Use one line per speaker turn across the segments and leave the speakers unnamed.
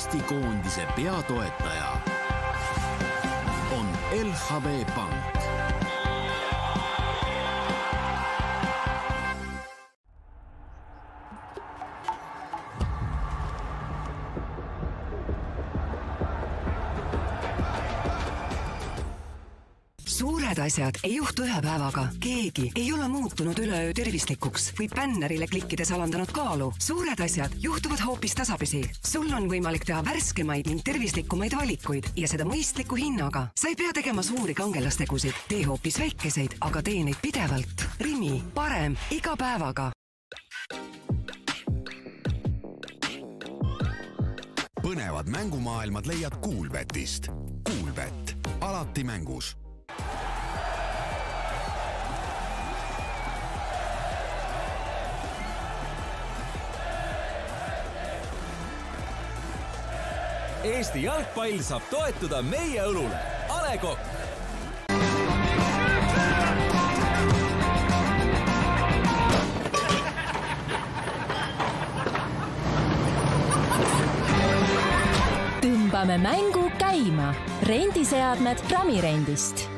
Eesti koondise peatoetaja on LHV Pank
suured asjad ei juhtu ühe päevaga. keegi ei ole muutunud üleöö tervislikuks või bännerile klikkides alandanud kaalu. suured asjad juhtuvad hoopis tasapisi. sul on võimalik teha värskemaid ning tervislikumaid valikuid ja seda mõistliku hinnaga. sa ei pea tegema suuri kangelastegusid, tee hoopis väikeseid, aga tee neid pidevalt. Rimi, parem iga päevaga.
põnevad mängumaailmad leiad Kuulbetist. Kuulbett, alati mängus
Eesti jalgpall saab toetuda meie õlule. A Le Coq
tõmbame mängu käima. rendiseadmed Pramirendist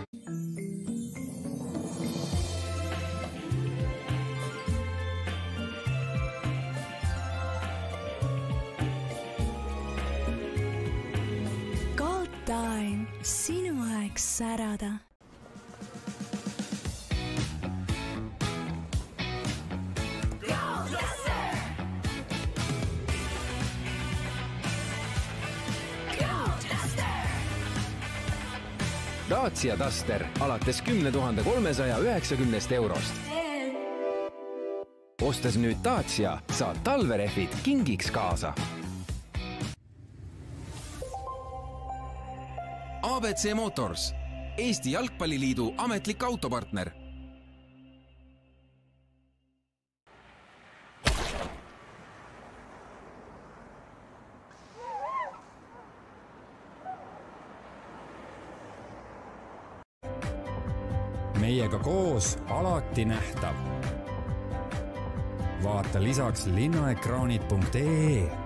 Dacia Duster alates kümne tuhande kolmesaja üheksakümnest eurost. ostes nüüd Dacia, saad talverehvid kingiks kaasa.
abc Motors, Eesti Jalgpalliliidu ametlik autopartner
koos alati nähtav. vaata lisaks linnaekraanid.ee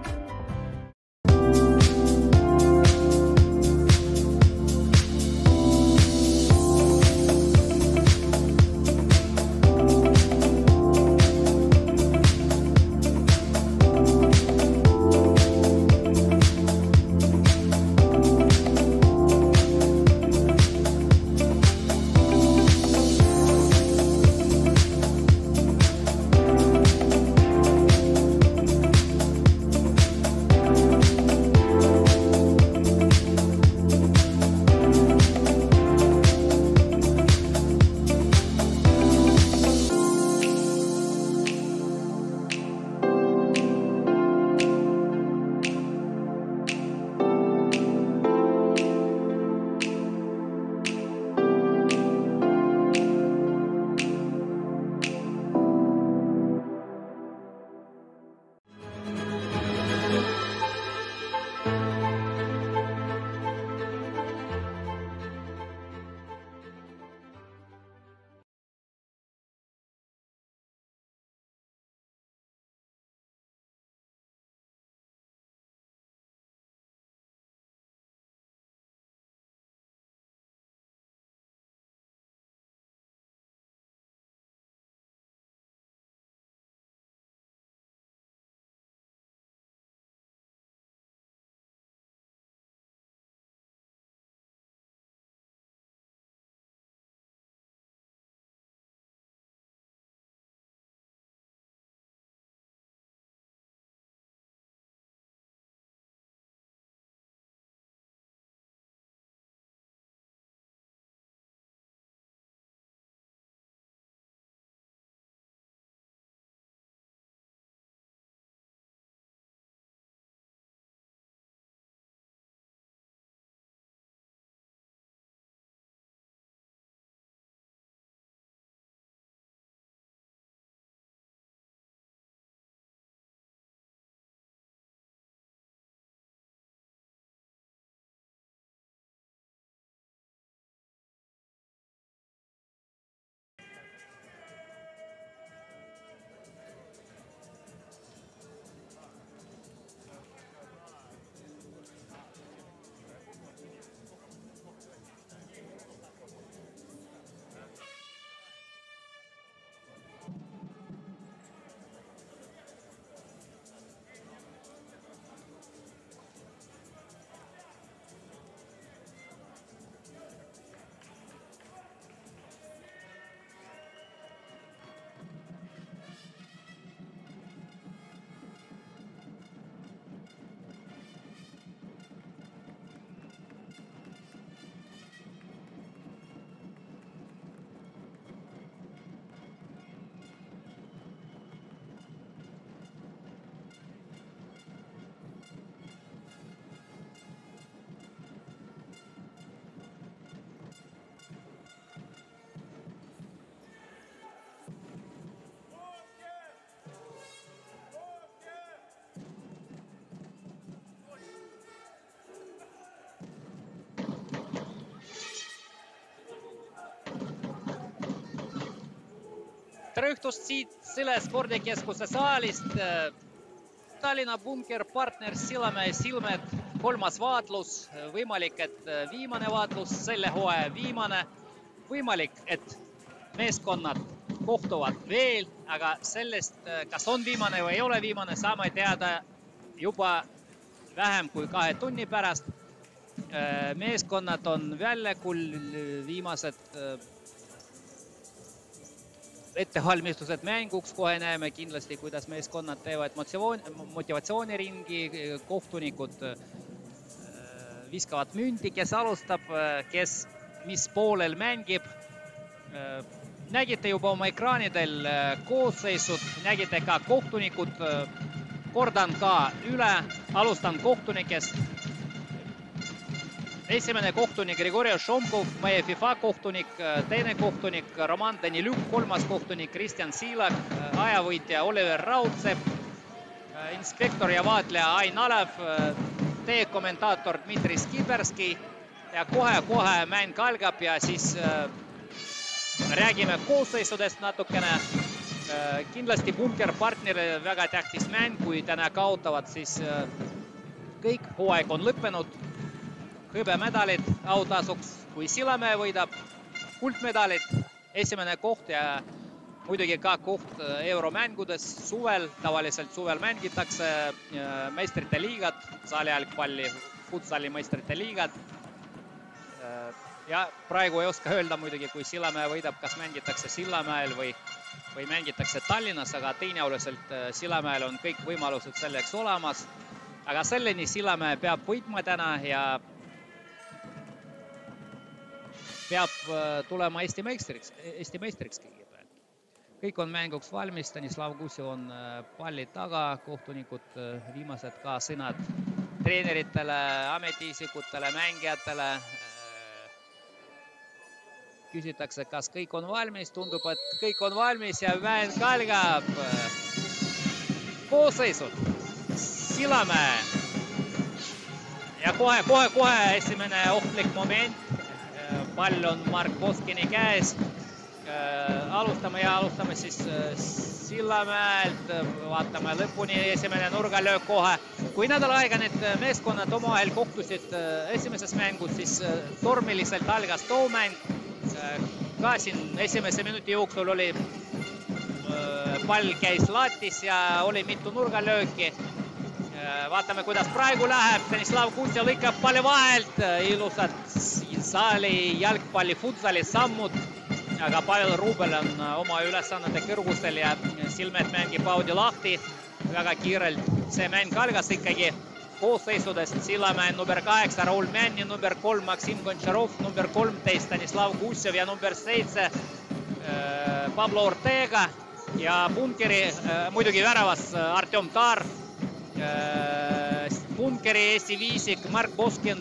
tere õhtust siit Sile spordikeskuse saalist. Tallinna punker partner Sillamäe Silmed, kolmas vaatlus, võimalik, et viimane vaatlus, selle hooaja viimane. võimalik, et meeskonnad kohtuvad veel, aga sellest, kas on viimane või ei ole viimane, saame teada juba vähem kui kahe tunni pärast. meeskonnad on väljakul, viimased ettevalmistused mänguks, kohe näeme kindlasti, kuidas meeskonnad teevad motivatsioon, motivatsiooniringi, kohtunikud viskavad mündi, kes alustab, kes mis poolel mängib. nägite juba oma ekraanidel koosseisud, nägite ka kohtunikud. kordan ka üle, alustan kohtunikest esimene kohtunik Grigori Šomkov, meie FIFA kohtunik, teine kohtunik Roman Daniljuk, kolmas kohtunik Kristjan Siilak, ajavõitja Oliver Raudsepp, inspektor ja vaatleja Ain Alev, teie kommentaator Dmitri Skiberski ja kohe-kohe mäng algab ja siis räägime koosseisudest natukene. kindlasti punkerpartnerile väga tähtis mäng, kui täna kaotavad, siis kõik hooaeg on lõppenud hõbemedalid autasuks, kui Sillamäe võidab kuldmedalid, esimene koht ja muidugi ka koht euromängudes suvel, tavaliselt suvel mängitakse meistrite liigat, saalijalgpalli, futsali meistrite liigat. ja praegu ei oska öelda muidugi, kui Sillamäe võidab, kas mängitakse Sillamäel või, või mängitakse Tallinnas, aga tõenäoliselt Sillamäel on kõik võimalused selleks olemas. aga selleni Sillamäe peab võitma täna ja peab tulema Eesti meistriks, Eesti meistriks kõigepealt. kõik on mänguks valmis, Stanislav Kussev on palli taga, kohtunikud viimased ka sõnad treeneritele, ametiisikutele, mängijatele. küsitakse, kas kõik on valmis, tundub, et kõik on valmis ja mäng algab. koosseisud, Sillamäe ja kohe-kohe-kohe esimene ohtlik moment pall on Mark Voskini käes. alustame ja alustame siis Sillamäelt, vaatame lõpuni, esimene nurgalöök kohe. kui nädal aega need meeskonnad omavahel kohtusid esimeses mängus, siis tormiliselt algas too mäng. ka siin esimese minuti jooksul oli, pall käis latis ja oli mitu nurgalööki vaatame, kuidas praegu läheb, Stanislav Kutja lõikab palli vahelt, ilusad saali jalgpalli, futsali sammud. aga Pavel Rubel on oma ülesannete kõrgusel ja Silmet mängib Audi lahti väga kiirelt. see mäng algas ikkagi koosseisudest Sillamäe number kaheksa, Raul Männi number kolm, Maksim Gontšarov number kolmteist, Stanislav Kutsev ja number seitse Pablo Ortega ja punkeri muidugi väravas Artjom Taar Bunkeri Eesti viisik Mark Boskin,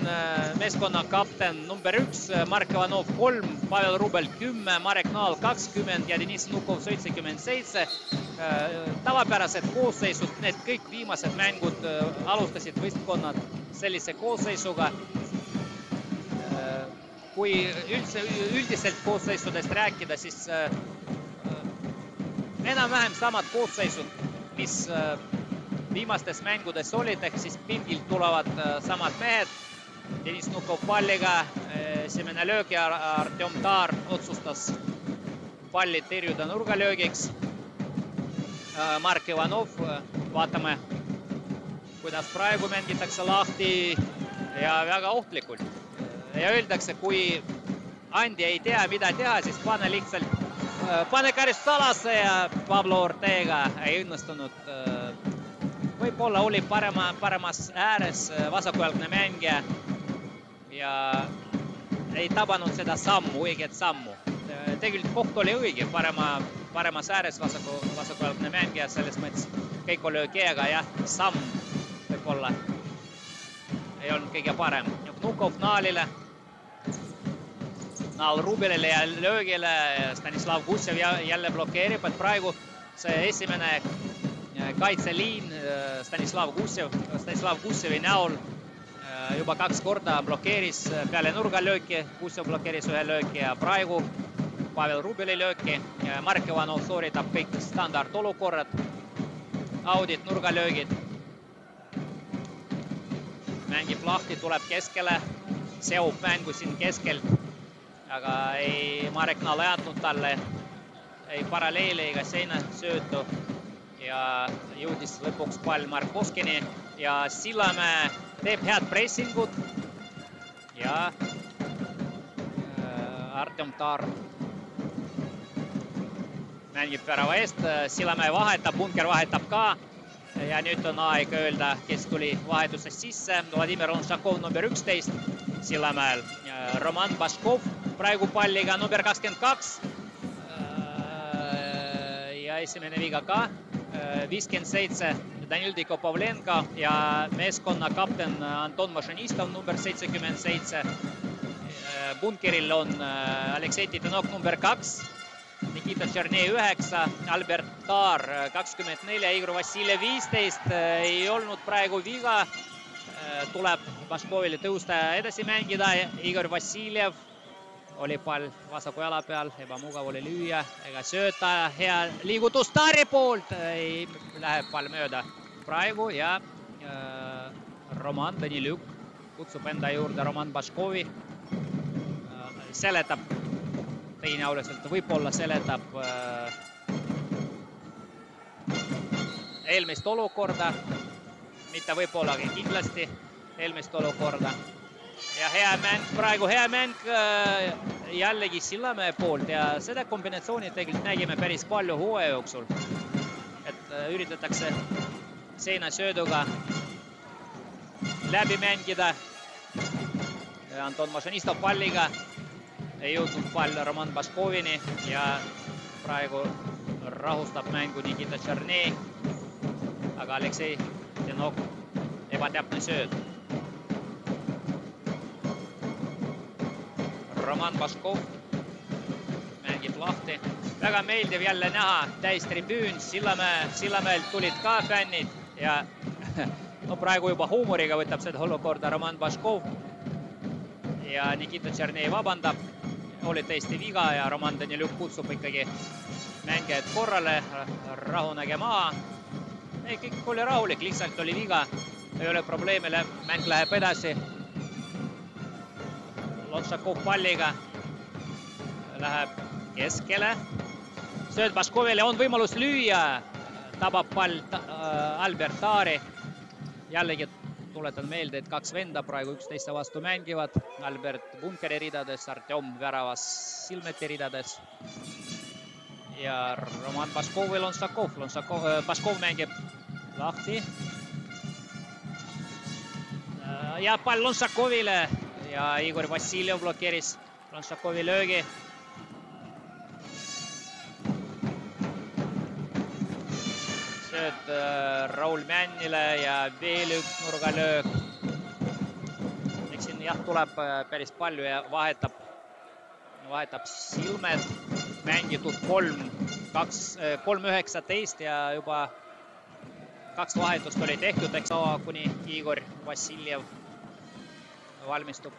meeskonna kapten number üks, Mark Ivanov kolm, Pavel Rubel kümme, Marek Naal kakskümmend ja Deniss Nukov seitsekümmend seitse. tavapärased koosseisud, need kõik viimased mängud alustasid võistkonnad sellise koosseisuga. kui üldse üldiselt koosseisudest rääkida, siis enam-vähem samad koosseisud, mis viimastes mängudes olid, ehk siis pingilt tulevad samad mehed. Deniss Nukov palliga, esimene löök ja Artjom Taar otsustas palli tõrjuda nurgalöögiks. Mark Ivanov, vaatame, kuidas praegu mängitakse lahti ja väga ohtlikult. ja öeldakse, kui Andi ei tea, mida teha, siis pane lihtsalt, pane karistalasse ja Pablo Ortega ei õnnestunud võib-olla oli parema, paremas ääres vasakujalgne mängija ja ei tabanud seda sammu, õiget sammu. tegelikult koht oli õige, parema, paremas ääres vasaku, vasakujalgne mängija, selles mõttes kõik oli okei, aga jah, samm võib-olla ei olnud kõige parem. Vnukov Naalile, Naal Rubelile ja löögile, Stanislav Kussev jälle blokeerib, et praegu see esimene kaitseliin Stanislav Kussev, Stanislav Kussevi näol juba kaks korda blokeeris peale nurgalööki, Kussev blokeeris ühe lööki ja praegu Pavel Rubeli lööki. Mark Ivanov sooritab kõik standardolukorrad, audit, nurgalöögid. mängib lahti, tuleb keskele, seob mängu siin keskel. aga ei, Marek Nal ei andnud talle ei paralleeli ega seinasöötu ja jõudis lõpuks pall Mark Koskini ja Sillamäe teeb head pressingut. Ja äh, Artem Taar mängib värava eest, Sillamäe vahetab, Bunker vahetab ka. Ja nüüd on aeg öelda, kes tuli vahetusest sisse, Vladimir Onšakov number üksteist. Sillamäel, Roman Baškov praegu palliga number kakskümmend kaks. Ja esimene viga ka, viiskümmend Danil Dikopavlenko ja meeskonna kapten Anton Mašinistov number seitsekümmend seitse. bunkeril on Aleksei Titanov number kaks, Nikita Tšernei üheksa, Albert Taar kakskümmend neli, Igor Vassiljev viisteist, ei olnud praegu viga. tuleb Baškovile tõusta edasi mängida, Igor Vassiljev oli pall vasaku jala peal, ebamugav oli lüüa ega sööta, hea liigutus Taari poolt, ei lähe pall mööda. Praegu ja äh, Roman Daniljuk kutsub enda juurde Roman Baškovi. Äh,. seletab. Tõenäoliselt, võib-olla seletab äh, eelmist olukorda, mitte võib-olla, aga kindlasti eelmist olukorda ja hea mäng, praegu hea mäng äh, jällegi Sillamäe poolt ja seda kombinatsiooni tegelikult nägime päris palju hooaja jooksul. et äh, üritatakse seinasööduga läbi mängida. Anton Mašinistov palliga ei jõudnud pall Roman Baškovini ja praegu rahustab mängu Nikita Tšernei. aga Aleksei Denok ebatäpne sööt Roman Baškov mängib lahti. väga meeldiv jälle näha täistribüün, Sillamäe, Sillamäelt tulid ka fännid ja no praegu juba huumoriga võtab seda olukorda Roman Baškov. ja Nikita Tšernei vabandab, oli tõesti viga ja Roman Daniljuk kutsub ikkagi mängijad korrale, rahunege maha. kõik oli rahulik, lihtsalt oli viga, ei ole probleemi, mäng läheb edasi Lotsakov palliga läheb keskele. sööd Baškovile, on võimalus lüüa, tabab pall äh, Albert Taari. jällegi tuletan meelde, et kaks venda praegu üksteise vastu mängivad. Albert Bunkeri ridades, Artjom väravas Silmeti ridades. ja Roman Baškovil on Sakov, Lonsakov, Baškov mängib lahti. ja pall Lonsakovile ja Igor Vassiljev blokeeris Lonshakovi löögi. sööt Raul Männile ja veel üks nurgalöök. eks siin jah, tuleb päris palju ja vahetab, vahetab silmed. mängitud kolm, kaks, kolm üheksateist ja juba kaks vahetust oli tehtud, eks kuni Igor Vassiljev valmistub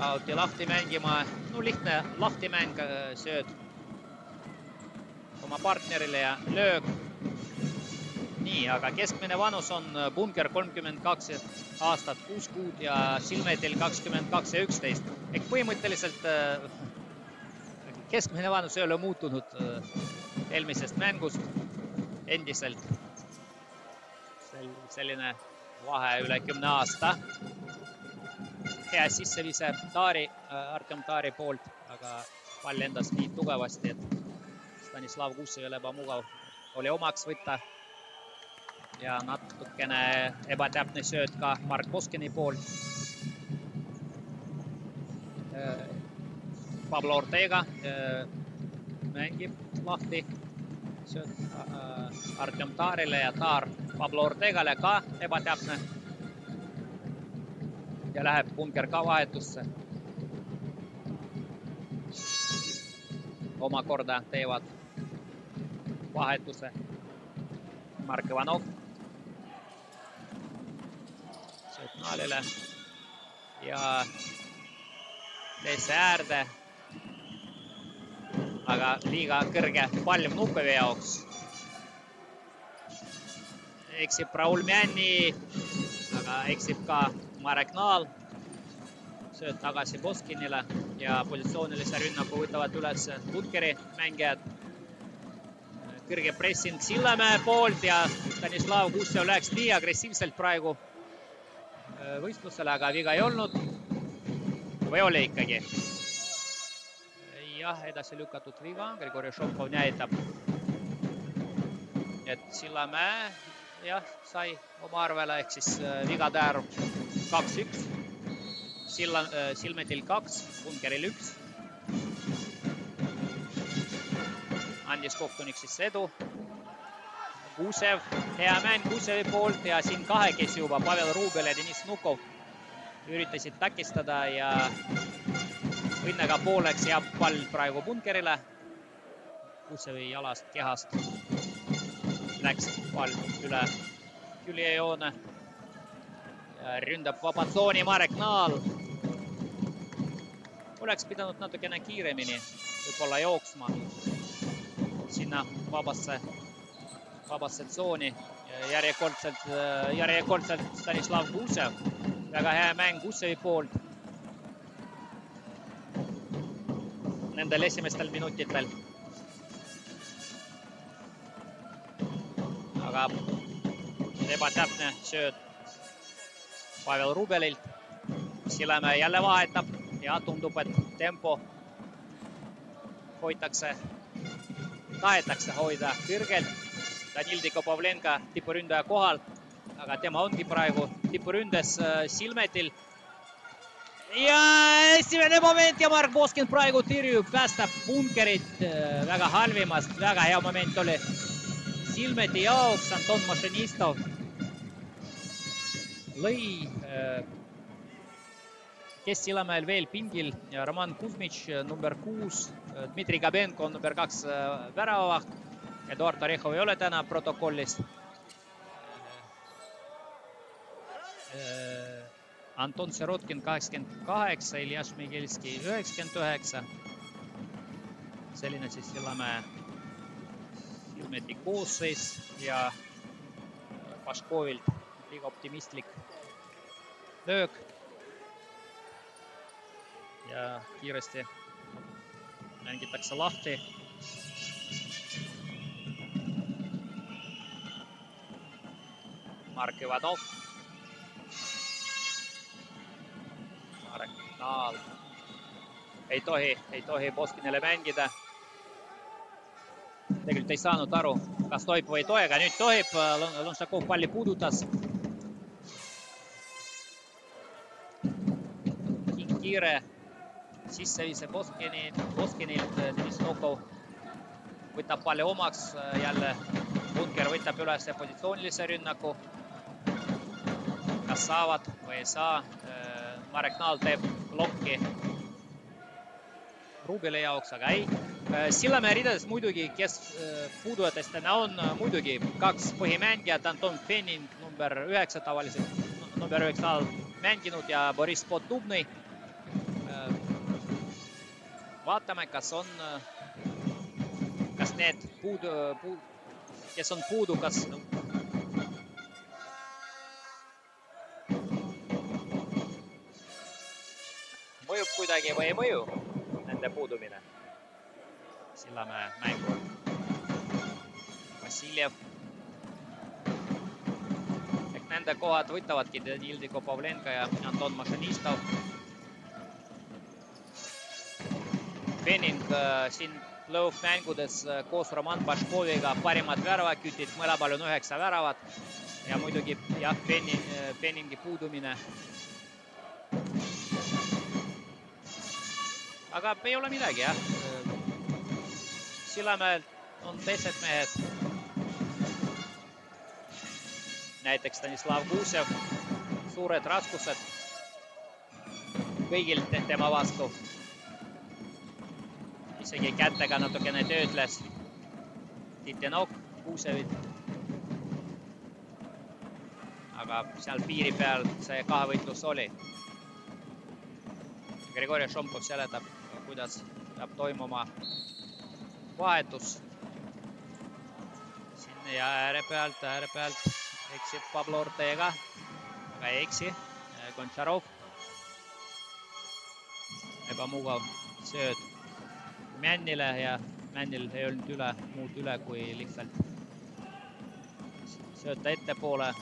auti lahti mängima. no lihtne lahtimäng, sööd oma partnerile ja löök. nii, aga keskmine vanus on Bunker kolmkümmend kaks aastat, kuus kuud ja Silmetil kakskümmend kaks ja üksteist. ehk põhimõtteliselt keskmine vanus ei ole muutunud eelmisest mängust endiselt. selline vahe üle kümne aasta hea sissevise Taari, Artem Taari poolt, aga pall lendas nii tugevasti, et Stanislav Kussevil ebamugav oli omaks võtta. ja natukene ebatäpne sööt ka Mark Koskini poolt. Pablo Ortega mängib lahti sööt Artem Taarile ja Taar Pablo Ortegale ka ebatäpne ja läheb Bunker ka vahetusse. omakorda teevad vahetuse Mark Ivanov. sööt maalile ja teise äärde. aga liiga kõrge pall Vnukovi jaoks. eksib Raul Männi, aga eksib ka Marek Naal. sööt tagasi Boskinile ja positsioonilise rünnaku võtavad üles Butkeri mängijad. kõrge pressing Sillamäe poolt ja Stanislav Kussev läks nii agressiivselt praegu võistlusele, aga viga ei olnud. või oli ikkagi? jah, edasi lükatud viga, Grigori Šopov näitab, et Sillamäe jah, sai oma arvele ehk siis vigade arv kaks-üks. Silla, Silmetil kaks, Bunkeril üks. andis kohtunik siis edu. Kuusev, hea mäng Kuusevi poolt ja siin kahekesi juba Pavel Rubel ja Deniss Nukov üritasid takistada ja õnnega pooleks jääb pall praegu Bunkerile. Kuusevi jalast, kehast läks pall üle küljejoone. Ründab vaba tsooni Marek Naal. oleks pidanud natukene kiiremini võib-olla jooksma sinna vabasse, vabasse tsooni. järjekordselt, järjekordselt Stanislav Kuusev, väga hea mäng Kuusevi poolt nendel esimestel minutitel. aga ebatäpne sööt Pavel Rubelilt. Sillamäe jälle vahetab ja tundub, et tempo hoitakse, tahetakse hoida kõrgelt. Danil Pavlenka tipuründaja kohal, aga tema ongi praegu tipuründes Silmetil ja esimene moment ja Mark Boskin praegu tõrjub, päästab bunkerit väga halvimast, väga hea moment oli Silmeti jaoks, Anton Mašinistov lõi kes Sillamäel veel pingil Roman Kuzmitš number kuus, Dmitri Gabenko number kaks väravavaht. Eduard Orehhov ei ole täna protokollis. Anton Sirotkin kaheksakümmend kaheksa, Iljaš Migelski üheksakümmend üheksa. selline siis Sillamäe Silmeti koosseis ja Paškovilt liiga optimistlik löök. ja kiiresti mängitakse lahti. Mark Ivadov Marek Naal. ei tohi, ei tohi Boskinile mängida. tegelikult ei saanud aru, kas tohib või ei tohi, aga nüüd tohib. Lunšakov palli puudutas. Kiire sisseviise Boskini, Boskinilt, Deniss Nokov võtab palli omaks jälle. Bunker võtab üles positsioonilise rünnaku. kas saavad või ei saa Marek Naal teeb lokki Rubile jaoks, aga ei. Sillamäe ridades muidugi, kes puudujatest täna on, muidugi kaks põhimängijat, Anton Fenin number üheksa tavaliselt, number üheksa all mänginud ja Boriss Potubnõi. Vaatame, kas on, kas need puudu, puudu, kes on puudu, kas mõjub kuidagi või ei mõju nende puudumine Sillamäe mängu. Vassiljev. ehk nende kohad võtavadki Ildiko Pavlenka ja Anton Mašinistov. Bening äh, siin play-off mängudes äh, koos Roman Paškoviga parimad väravakütid, mõlemal on üheksa väravat ja muidugi jah, Bening, Beningi puudumine aga ei ole midagi jah. Sillamäel on teised mehed. näiteks Stanislav Kuusev, suured raskused kõigil tema vastu. Isegi kätega natukene töötles Titjanok Kuusevit. aga seal piiri peal see kahevõitlus oli. Grigori Šompov seletab kuidas peab toimuma vahetus. siin ja ääre pealt, ääre pealt eksib Pablo Ortega, aga ei eksi. Gontšarov. ebamugav sööd Männile ja Männil ei olnud üle, muud üle kui lihtsalt sööta ettepoole.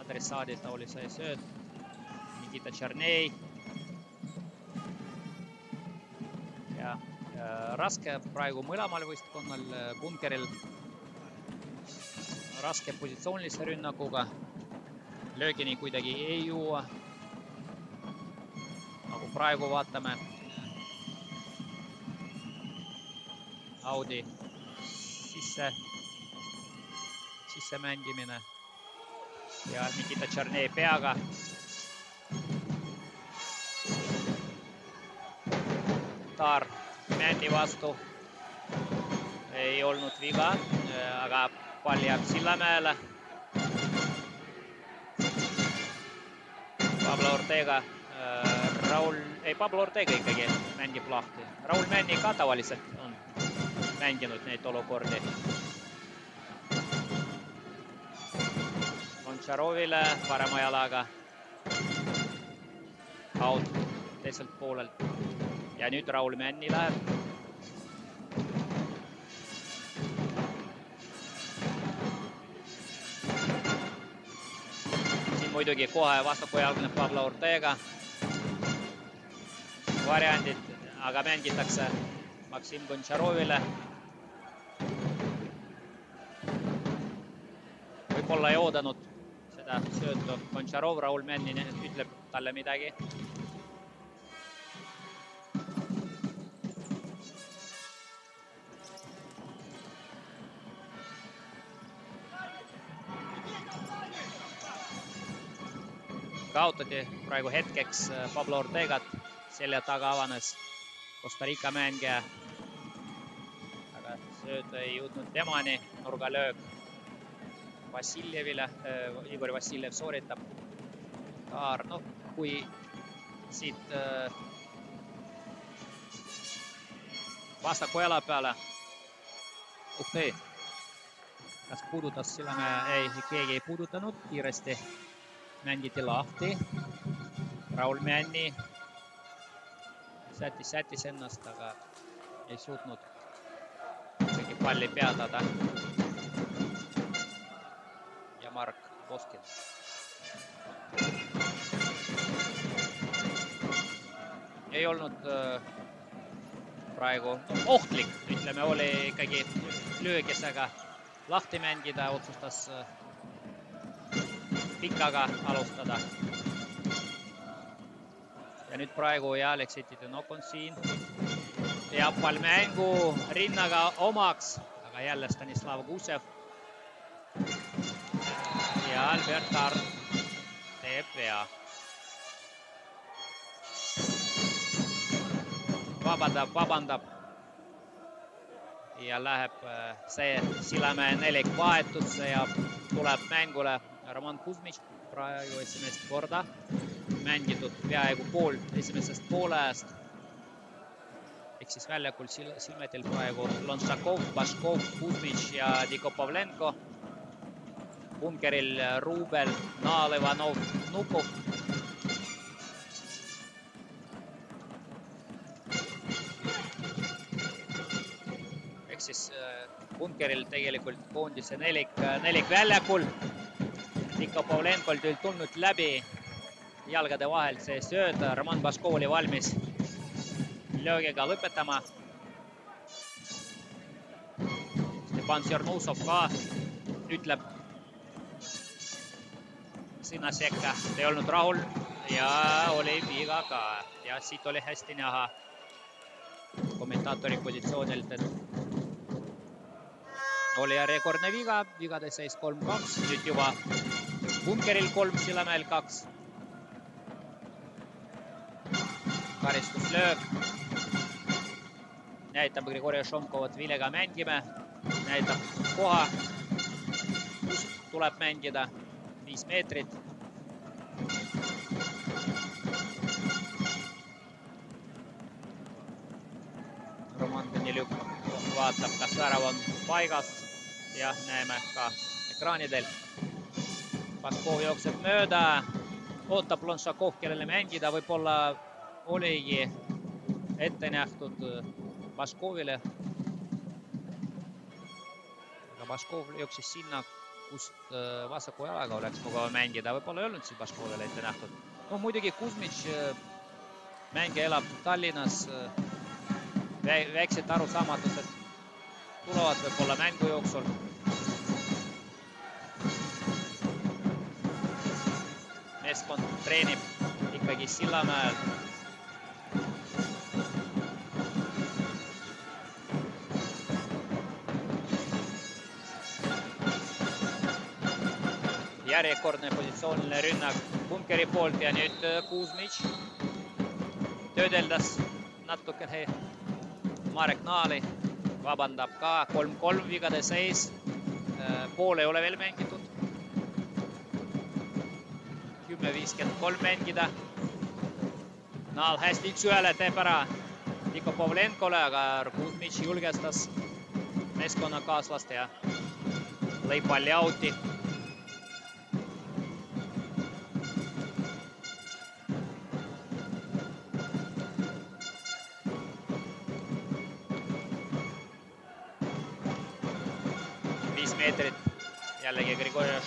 adressaadita oli see sööt. Nikita Tšernei. ja, raske praegu mõlemal võistkonnal, Bunkeril raske positsioonilise rünnakuga. löögini kuidagi ei jõua. nagu praegu vaatame. Audi sisse, sissemängimine ja Nikita Tšernee peaga. Taar Männi vastu ei olnud viga, aga pall jääb Sillamäele. Pablo Ortega äh,, Raul, ei Pablo Ortega ikkagi mängib lahti. Raul Männi ka tavaliselt on mänginud neid olukordi. Gontšarovile parema jalaga. out teiselt poolelt ja nüüd Raul Männi läheb muidugi kohe vastaku jalgneb Pablo Ortega. variandid aga mängitakse Maksim Gontšarovile. Võib-olla ei oodanud seda söötu Gontšarov, Raul Männin ütleb talle midagi. kaotati praegu hetkeks Pablo Ortegat, selja taga avanes Costa Rica mängija. aga sööd ei jõudnud temani, nurgalöök Vassiljevile äh,, Igor Vassiljev sooritab. Kaar, noh, kui siit äh, vasaku jala peale, uhhee, kas puudutas Sillamäe, ei, keegi ei puudutanud, kiiresti mängiti lahti. Raul Männi sättis, sättis ennast, aga ei suutnud ikkagi palli peatada. Mark Voskin. ei olnud äh, praegu ohtlik, ütleme, oli ikkagi löögisega lahti mängida, otsustas äh, pikaga alustada. ja nüüd praegu ja Aleksei Titenok on siin. peab pall mängu rinnaga omaks, aga jälle Stanislav Kusev. Ja Albert Arn teeb vea. vabandab, vabandab. ja läheb see Sillamäe nelik vahetusse ja tuleb mängule Roman Kuzmitš praegu esimest korda mängitud peaaegu pool esimesest poolajast. ehk siis väljakul silmetil praegu Lonšakov, Baškov, Kuzmitš ja Niko Pavlenko. Bunkeril Rubel, Naalevanov, Nukov. ehk siis Bunkeril tegelikult koondise nelik, nelik väljakul Niko Pavlenkolt ei tulnud läbi jalgade vahelt see sööd, Roman Baškov oli valmis löögiga lõpetama. Stepan Tšernusov ka ütleb sinna sekka, ei olnud rahul ja oli viga ka ja siit oli hästi näha kommentaatori positsioonilt, et oli järjekordne viga, vigade seis kolm-kaks, nüüd juba Bunkeril kolm, Sillamäel kaks. karistuslöök. näitab Grigori Šomkov, et vilega mängime, näitab koha, kus tuleb mängida, viis meetrit. Daniljuk vaatab, kas värav on paigas ja näeme ka ekraanidel. Baskov jookseb mööda, ootab Lonšakov, kellele mängida, võib-olla oligi ette nähtud Baskovile. aga Baskov jooksis sinna, kust vasaku jalaga oleks mugav mängida, võib-olla ei olnud siis Baskovile ette nähtud. no muidugi Kuzmitš mängija elab Tallinnas, väiksed arusaamatused tulevad võib-olla mängu jooksul. meeskond treenib ikkagi Sillamäel. järjekordne positsiooniline rünnak bunkeri poolt ja nüüd Kuzmitš töödeldas natukene Marek Naali, vabandab ka, kolm-kolm vigade seis. pool ei ole veel mängitud. kümme viiskümmend kolm mängida. Naal hästi üks-ühele teeb ära Niko Pavlenkole, aga Kuzmitš julgestas meeskonnakaaslast ja lõi palli auti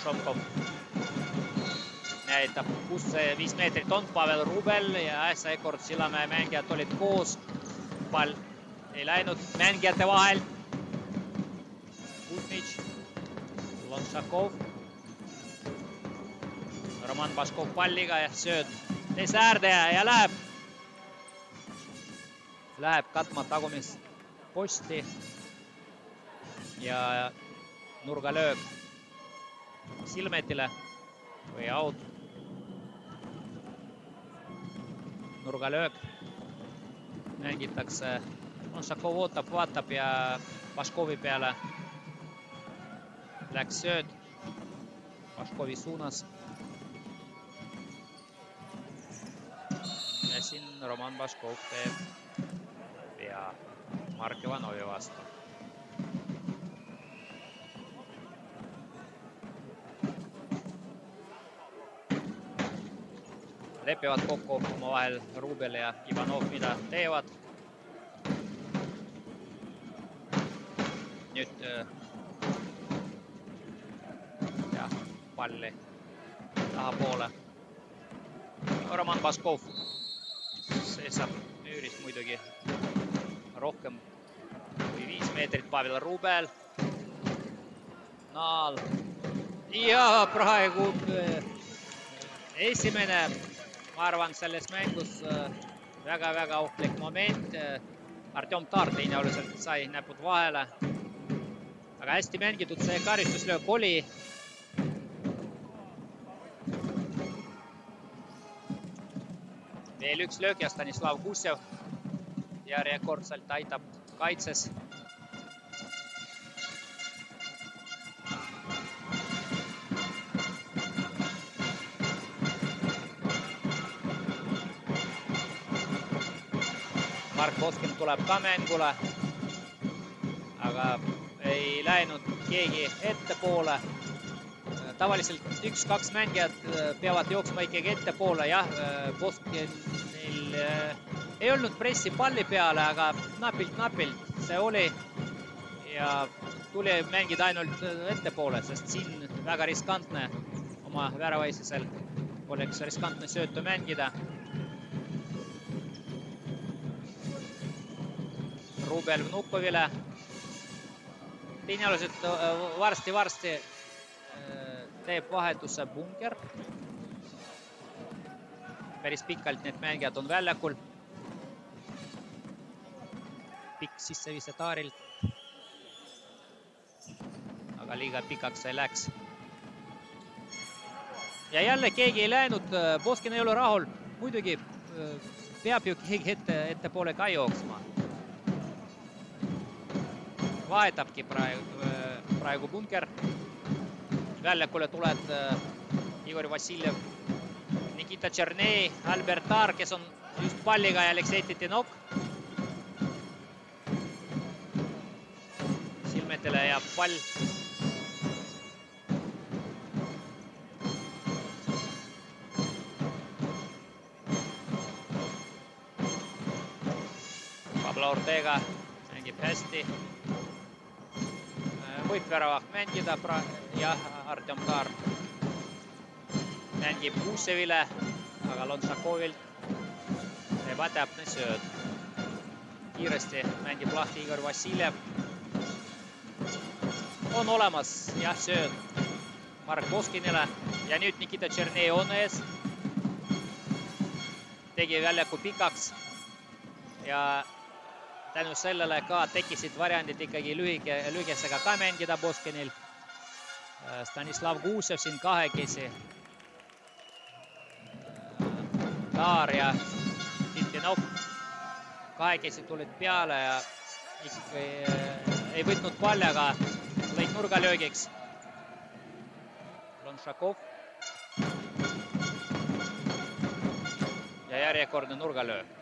Šomkov näitab, kus see viis meetrit on. Pavel Rubel ja äsja kord Sillamäe mängijad olid koos. pall ei läinud mängijate vahel. Kuzmitš, Lonšakov. Roman Baskov palliga ja sööd teise äärde ja läheb. Läheb katma tagumist posti. ja nurgalöök Silmetile või out. nurgalöök. Mängitakse, Onšakov ootab, vaatab ja Paškovi peale. Läks sööd. Paškovi suunas. ja siin Roman Paškov teeb vea Mark Ivanovi vastu lepivad kokku omavahel Rubel ja Ivanov, mida teevad. nüüd jah, palli tahapoole. Roman Baskov seisab müüris muidugi rohkem kui viis meetrit, Pavel Rubel. Naal ja praegu esimene ma arvan, selles mängus väga-väga ohtlik moment. Artjom Taar tõenäoliselt sai näpud vahele. aga hästi mängitud see karistuslöök oli. veel üks löök ja Stanislav Kussev järjekordselt aitab kaitses Mark Voskin tuleb ka mängule. aga ei läinud keegi ettepoole. tavaliselt üks-kaks mängijat peavad jooksma ikkagi ettepoole, jah, Voskinil ei olnud pressi palli peale, aga napilt-napilt see oli. ja tuli mängida ainult ettepoole, sest siin väga riskantne oma väravaisesel oleks riskantne söötu mängida Rubel Vnukovile. tõenäoliselt varsti-varsti teeb vahetuse Bunker. päris pikalt need mängijad on väljakul. pikk sisseviise Taarilt. aga liiga pikaks see läks. ja jälle keegi ei läinud, Boskin ei ole rahul, muidugi peab ju keegi ette, ettepoole ka jooksma vahetabki praegu, praegu Bunker. väljakule tulevad Igor Vassiljev, Nikita Tšernei, Albert Taar, kes on just palliga ja Aleksei Titinok. Silmetile jääb pall. Pablo Ortega mängib hästi. Võib väravak mängida ja Artem Taar mängib Kuusevile, aga Lonšakovilt ebatäpne sööt. kiiresti mängib lahti Igor Vassiljev. on olemas jah, sööt Mark Voskinile ja nüüd Nikita Tšernei on ees. tegi väljaku pikaks ja tänu sellele ka tekkisid variandid ikkagi lühike, lühikesega ka mängida Boskinil. Stanislav Kuusev siin kahekesi. Taar ja Titinov kahekesi tulid peale ja ikkagi ei võtnud palli, aga lõid nurgalöögiks. Lonšakov. ja järjekordne nurgalöök.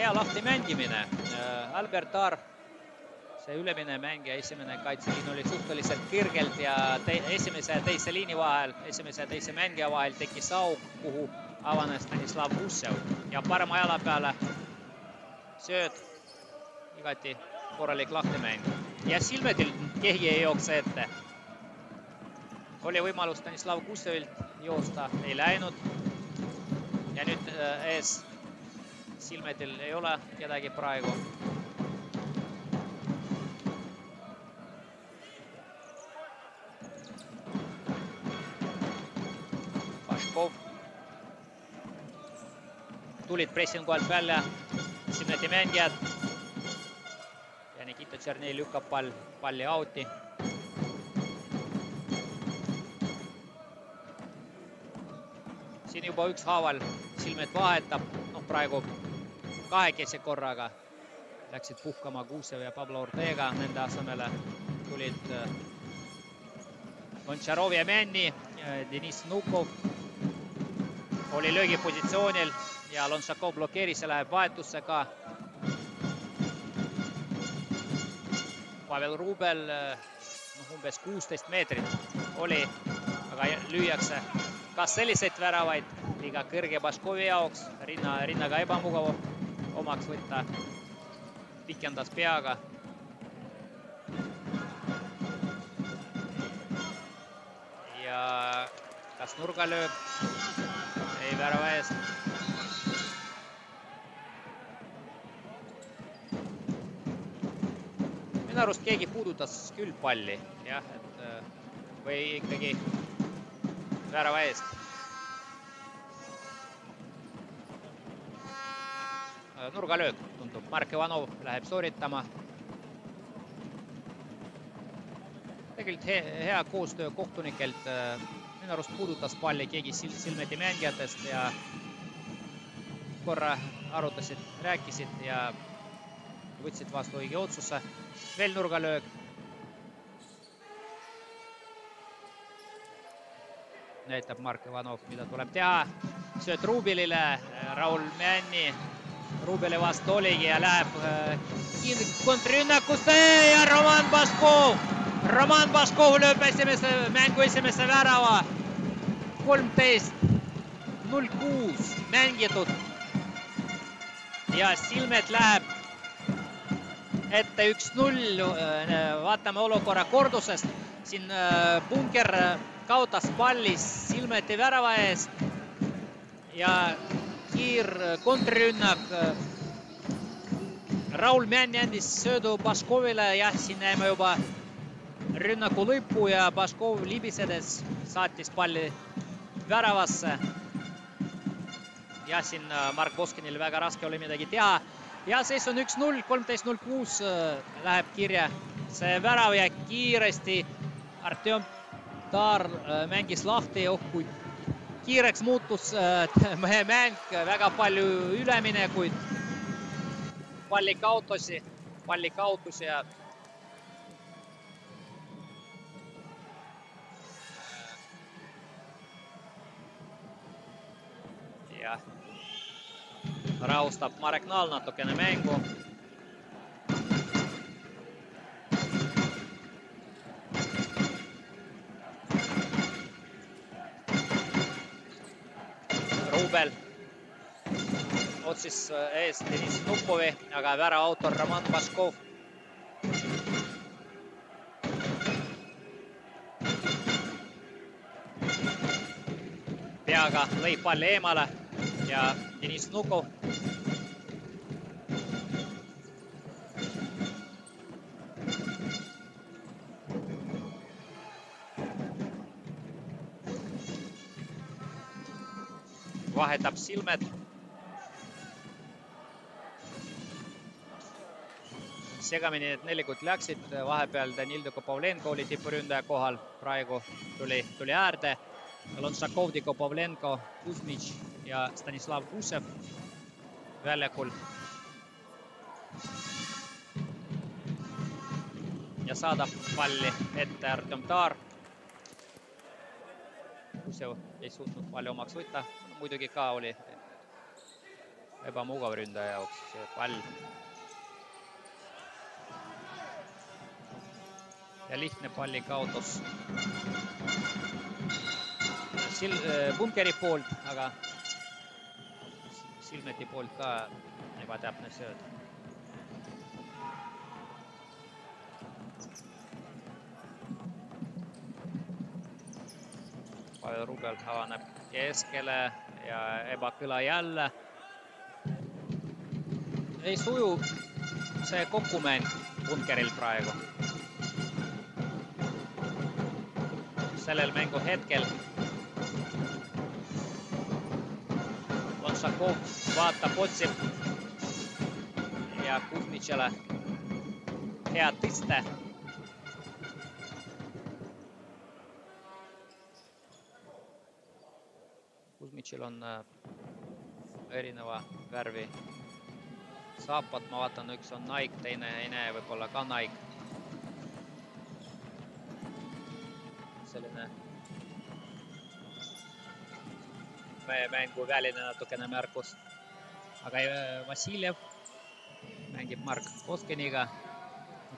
Hea lahti mängimine. Albert Aar see ülemine mäng ja esimene kaitseliin oli suhteliselt kõrgelt ja te, esimese ja teise liini vahel, esimese ja teise mängija vahel tekkis auk, kuhu avanes Stanislav Ussev ja parema jala peale sööd, igati korralik lahtimäng ja Silmetil keegi ei jookse ette. oli võimalus Stanislav Kussevilt joosta, ei läinud. ja nüüd ees Silmetil ei ole kedagi praegu Paškov. tulid pressingu alt välja Simneti mängijad. ja Nikita Tšernei lükkab pall, palli out'i. siin juba ükshaaval Silmet vahetab, noh praegu kahekesi korraga läksid puhkama Kuusev ja Pablo Ortega, nende asemele tulid Gontšarov ja Männi, Deniss Nukov oli löögipositsioonil ja Lonšakov blokeeris ja läheb vahetusse ka. Pavel Rubel noh, umbes kuusteist meetrit oli, aga lüüakse kas selliseid väravaid liiga kõrge Baškovi jaoks, rinna, rinnaga ebamugav omaks võtta, pikendas peaga ja kas nurgalöök, ei värava eest. minu arust keegi puudutas küll palli, jah, et või ikkagi värava eest. Nurgalöök tundub, Mark Ivanov läheb sooritama tegelikult he, hea koostöö kohtunikelt. minu arust puudutas palli keegi Silmeti mängijatest ja korra arutasid, rääkisid ja võtsid vastu õige otsuse. veel nurgalöök. näitab Mark Ivanov, mida tuleb teha. sööt Rubilile, Raul Männi Rubeli vastu oligi ja läheb kontrrünnakusse ja Roman Baškov Roman Baškov lööb esimese mängu esimese värava. kolmteist, null kuus mängitud. ja Silmet läheb ette üks-null. vaatame olukorra kordusest. siin Punker kaotas palli Silmeti värava eest ja kiir kontrrünnak. Raul Männ andis söödu Baškovile, jah, siin näeme juba rünnaku lõppu ja Baškov libisedes saatis palli väravasse. jah, siin Mark Voskinil väga raske oli midagi teha ja seis on üks-null, kolmteist null kuus läheb kirja see värav ja kiiresti Artjom Taar mängis lahti, oh kui kiireks muutus mehe mäng, väga palju üleminekuid, palli kaotusi, palli kaotusi ja ja rahustab Marek Naal natukene mängu. Rubel otsis ees Deniss Nupovi, aga väraautor Roman Baškov peaga lõi palli eemale ja Deniss Nukov vahetab silmed. segamini need nelikud läksid, vahepeal Danil Kopavlenko oli tipuründaja kohal, praegu tuli, tuli äärde. Lonšakov, Kopavlenko, Kuzmitš ja Stanislav Kusev väljakul. ja saadab palli ette Artem Taar Kusev ei suutnud palli omaks võtta, muidugi ka oli ebamugav ründaja jaoks see pall. ja lihtne palli kaotus Sil-, bunkeri poolt, aga Silmeti poolt ka ebatäpne sööt. Pavel Rubel avaneb keskele ja ebakõla jälle. ei suju see kokkumäng bunkeril praegu. sellel mängu hetkel Lonšakov vaatab, otsib ja Kuzmitšale head piste Kuzmitšil on erineva värvi saapad, ma vaatan, üks on Nike, teine ei näe võib-olla ka Nike. selline mänguväline natukene märkus. aga Vassiljev mängib Mark Boskiniga.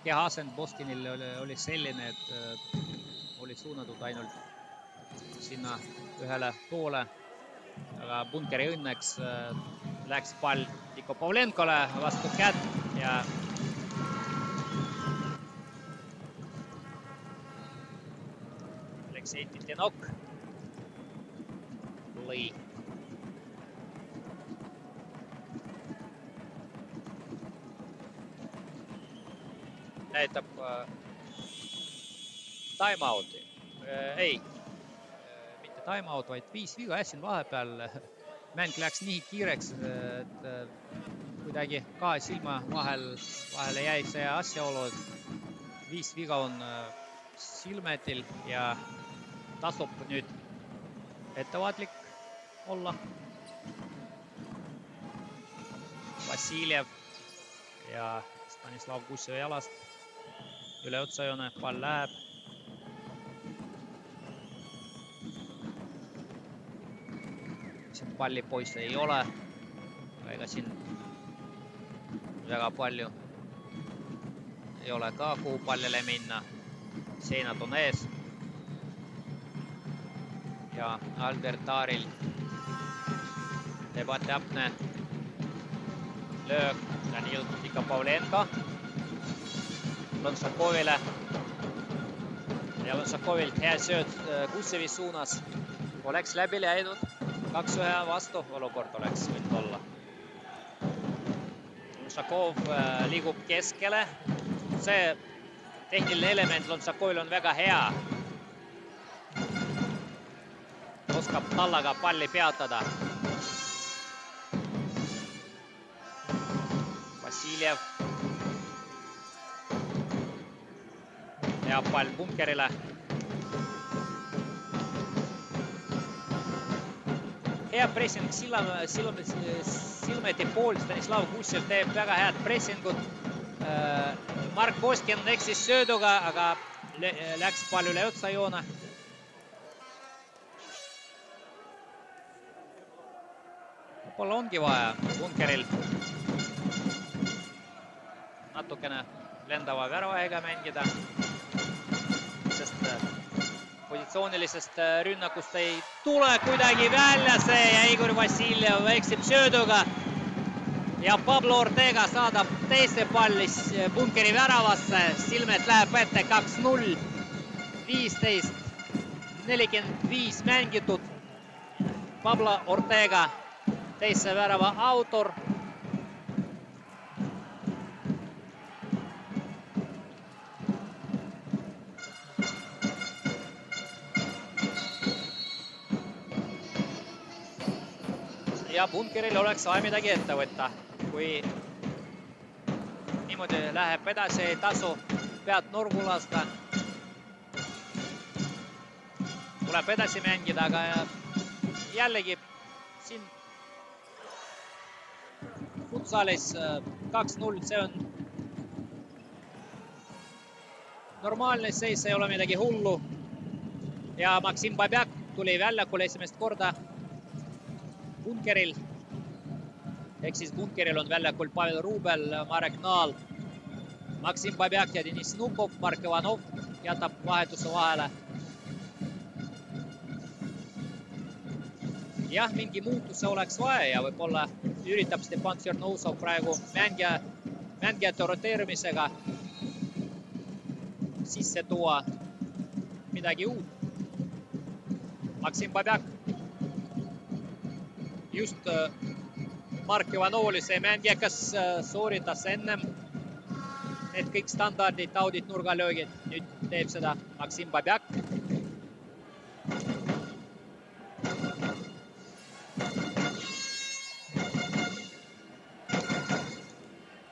kehaasend Boskinil oli, oli selline, et oli suunatud ainult sinna ühele poole aga bunkeri õnneks läks pall Niko Pavlenkole vastu kätt ja Aleksei Titenok lõi. näitab time out'i, ei time out, vaid viis viga jätsin vahepeal. mäng läks nii kiireks, et kuidagi kahe silma vahel, vahele jäi see asjaolu, et viis viga on Silmetil ja tasub nüüd ettevaatlik olla. Vassiljev ja Stanislav Kussev jalast üle otsajoone, pall läheb pallipoisse ei ole. ega siin väga palju ei ole ka, kuhu pallile minna. seinad on ees. ja Albert Taaril ebatäpne löök Danil Ikapavlenko Lonšakovile. ja Lonšakovilt hea sööt Kussevi suunas. oleks läbi läinud kaks ühe vastu olukord oleks võinud olla. Lonšakov liigub keskele. see tehniline element Lonšakovil on väga hea. oskab tallaga palli peatada. Vassiljev. hea pall punkerile hea pressing Sillamäe, Sillamäe, Silmeti poolt, Stanislav Kussev teeb väga head pressingut. Mark Poskin eksis sööduga, aga läks pall üle otsajoone. võib-olla ongi vaja Bunkeril natukene lendava väravahiga mängida, äh, positsioonilisest äh, rünnakust ei tule kuidagi välja. See ja Igor Vassiljev eksib sööduga. Ja Pablo Ortega saadab teise palli bunkeri väravasse, Silmet läheb ette kaks-null, viisteist, nelikümmend viis mängitud. Pablo Ortega teise värava autor ja bunkeril oleks vaja midagi ette võtta, kui niimoodi läheb edasi, ei tasu pead nurgu lasta. tuleb edasi mängida, aga jällegi siin futsalis äh, kaks-null, see on normaalne seis, ei ole midagi hullu. ja Maksim Babjak tuli väljakule esimest korda bunkeril. ehk siis bunkeril on väljakul Pavel Rubel, Marek Naal, Maksim Babjak ja Deniss Nukov, Mark Ivanov jätab vahetuse vahele. jah, mingi muutuse oleks vaja ja võib-olla üritab Stepan Tšernousov praegu mängija, mängijate roteerumisega sisse tuua midagi uut. Maksim Babjak just äh, Mark Ivanov oli see mängija, kes äh, sooritas ennem need kõik standardid, audit, nurgalöögid, nüüd teeb seda Maksim Babjak.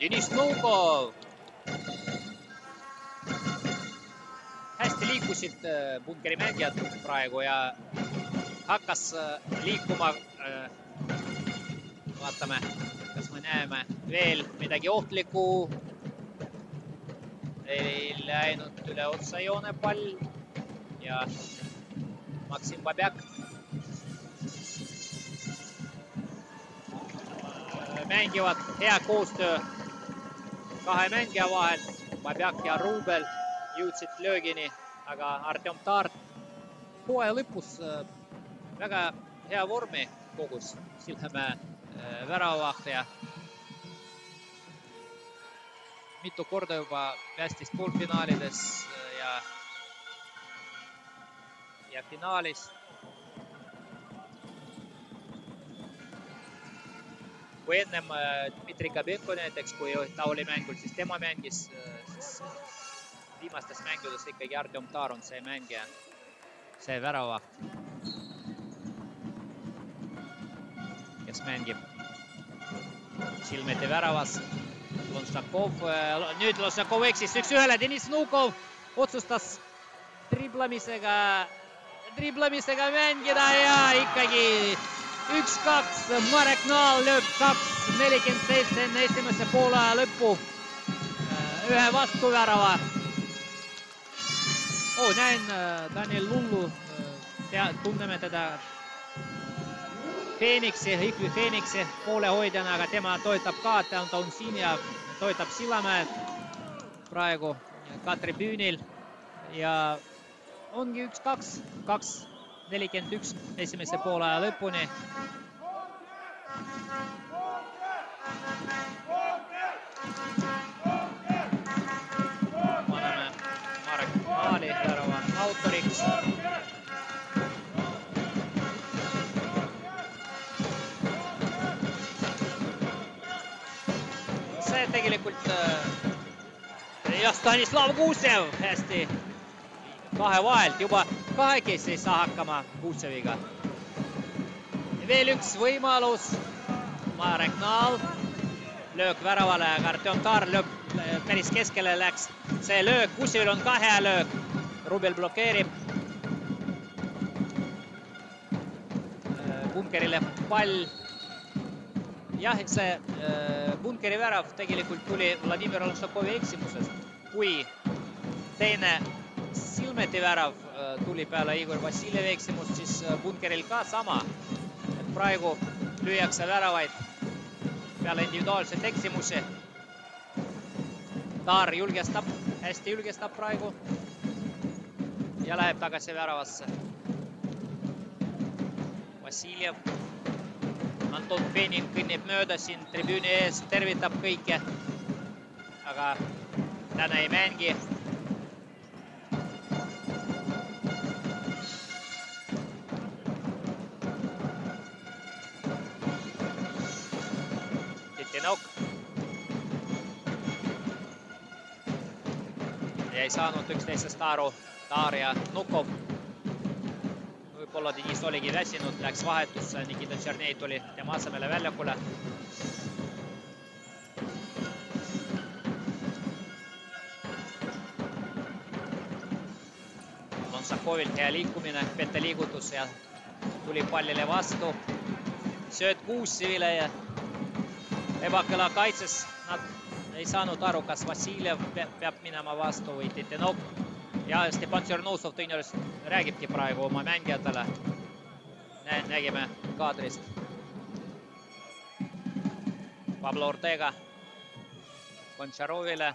Deniss Nukov. hästi liikusid äh, bunkeri mängijad praegu ja hakkas liikuma vaatame, kas me näeme veel midagi ohtlikku. ei läinud üle otsajoone pall ja Maksim Babjak. mängivad hea koostöö kahe mängija vahel. Babjak ja Rubel jõudsid löögini, aga Artem Taart hooaja lõpus äh, väga hea vormi kogus Sillamäe Äh, väravaht ja mitu korda juba päästis poolfinaalides äh, ja, ja finaalis. kui ennem äh, Dmitri Kabenko näiteks, kui ta oli mängul, siis tema mängis, siis viimastes mängudes ikkagi Artem Taar on see mängija, see väravaht kes mängib Silmeti väravas. Lonšakov, nüüd Lonšakov eksis üks-ühele, Deniss Nukov otsustas driblamisega, driblamisega mängida ja ikkagi üks-kaks, Marek Naal lööb kaks, nelikümmend seitse enne esimese poolaja lõppu. ühe vastuvärava. oo, näen Daniel Lullu, tunneme teda Phoenixi, Hikvi Phoenixi poolehoidjana, aga tema toetab ka, ta on, ta on siin ja toetab Sillamäed praegu ka tribüünil ja ongi üks-kaks, kaks nelikümmend üks esimese poolaja lõpuni. Ja Stanislav Kuusev hästi kahe vahelt juba kahekesi ei saa hakkama Kuuseviga. veel üks võimalus. Marek Naal, löök väravale, aga Artem Taar lööb äh, päris keskele läks. see löök, Kuusevil on ka hea löök. Rubel blokeerib. äh, pall jah, see äh, bunkeri värav tegelikult tuli Vladimir Olšakovi eksimusest, kui teine Silmeti värav äh, tuli peale Igor Vassiljevi eksimust, siis äh, bunkeril ka sama. et praegu lüüakse väravaid peale individuaalseid eksimusi. Taar julgestab, hästi julgestab praegu ja läheb tagasi väravasse. Vassiljev, Anton Penin kõnnib mööda siin tribüüni ees, tervitab kõike. aga täna ei mängi. Titinok. ja ei saanud üksteisest aru Taar ja Nukov. Võib-olla Deniss oligi väsinud, läks vahetusse, Nikita Tšernei tuli tema asemele väljakule. Lonsakovilt hea liikumine, pete liigutus ja tuli pallile vastu. sööt Kuussivile ja ebakõla kaitses, nad ei saanud aru, kas Vassiljev peab minema vastu või Titinok ja Stepan Tšernosov tõenäoliselt räägibki praegu oma mängijatele. nägime kaadrist. Pablo Ortega Kontšarovile.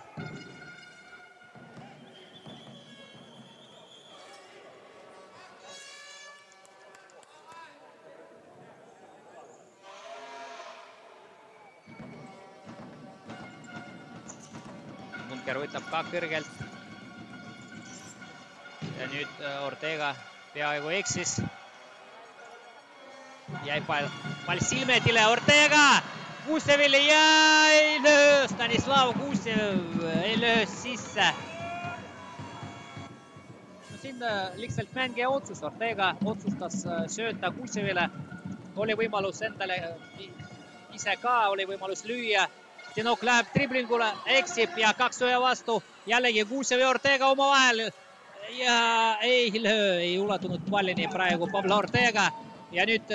Munker võtab ka kõrgelt ja nüüd Ortega peaaegu eksis. jäi pall, pall silmedile, Ortega Kuusevile ja ei löö, Stanislav Kuusev ei löö sisse. no siin lihtsalt mängija otsus, Ortega otsustas sööta Kuusevile. oli võimalus endale ise ka, oli võimalus lüüa. Tinok läheb driblingule, eksib ja kaks ühe vastu, jällegi Kuusev ja Ortega omavahel ja ei löö, ei ulatunud pallini praegu Pablo Ortega. Ja nüüd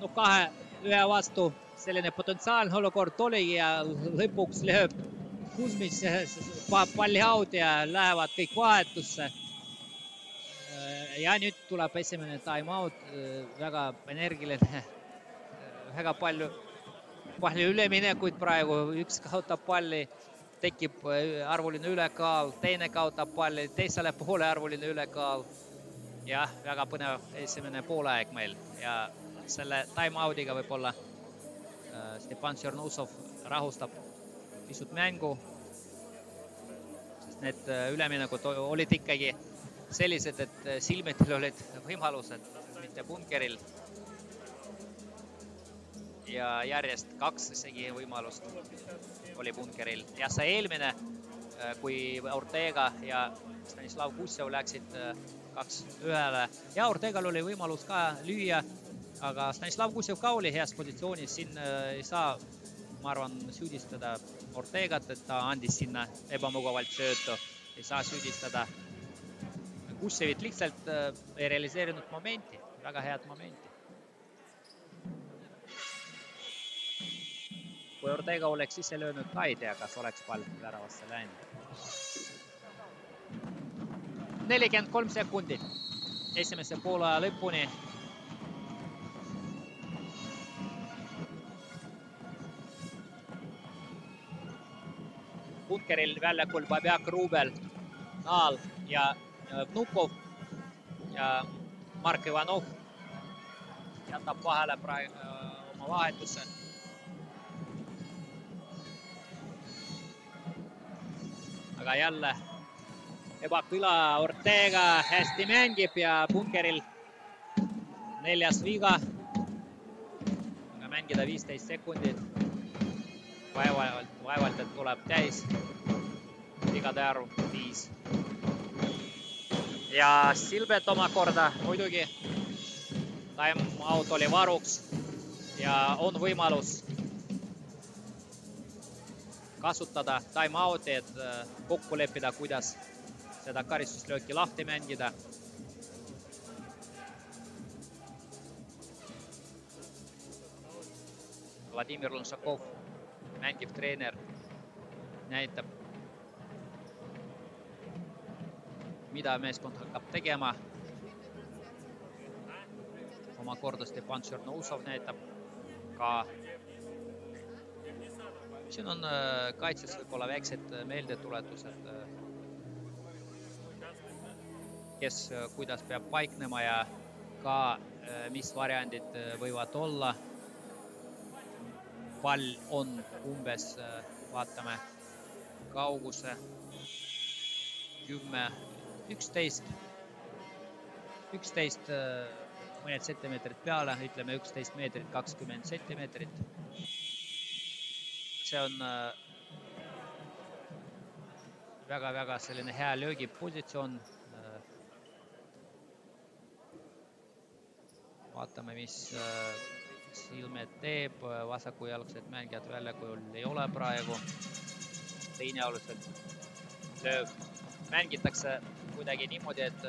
noh, kahe ühe vastu selline potentsiaalne olukord oligi ja lõpuks lööb Kuzmits palli out ja lähevad kõik vahetusse. ja nüüd tuleb esimene time out, väga energiline, väga palju, palju üleminekuid praegu, üks kaotab palli tekib arvuline ülekaal, teine kaotab palli, teisele poole arvuline ülekaal. jah, väga põnev esimene poolaeg meil ja selle time-out'iga võib-olla Stepan Tšernusov rahustab pisut mängu. sest need üleminekud olid ikkagi sellised, et silmedel olid võimalused, mitte punkeril. ja järjest kaks isegi võimalust oli punkeril ja see eelmine, kui Ortega ja Stanislav Kussev läksid kaks ühele. Ja Ortegal oli võimalus ka lüüa, aga Stanislav Kussev ka oli heas positsioonis, siin ei saa, ma arvan, süüdistada Ortegat, et ta andis sinna ebamugavalt söötu, ei saa süüdistada Kussevit, lihtsalt ei realiseerinud momenti, väga head momenti. Kui Ortega oleks ise löönud ka ei tea, kas oleks pall väravasse läinud. nelikümmend kolm sekundit esimese poolaja lõpuni. Punkeril väljakul Babjak Rubel, Naal ja Vnukov ja Mark Ivanov jätab vahele praegu oma vahetuse aga jälle ebakõla Ortega hästi mängib ja punkeril neljas viga. aga mängida viisteist sekundit. vaevalt, vaevalt, et tuleb täis. vigade arv viis. ja Silbet omakorda muidugi. time out oli varuks ja on võimalus kasutada time-out'i, et kokku leppida, kuidas seda karistuslööki lahti mängida. Vladimir Lonšakov, mängiv treener, näitab, mida meeskond hakkab tegema. omakorda Stepan Tšernousov näitab, ka. Siin on äh, kaitses võib-olla väiksed meeldetuletused, kes kuidas peab paiknema ja ka mis variandid võivad olla. pall on umbes, vaatame, kauguse kümme, üksteist, üksteist mõned sentimeetrid peale, ütleme üksteist meetrit, kakskümmend sentimeetrit. See on väga-väga selline hea löögipositsioon. vaatame, mis Silmet teeb, vasakujalgsed mängijad väljakul ei ole praegu. teine aluselt lööb, mängitakse kuidagi niimoodi, et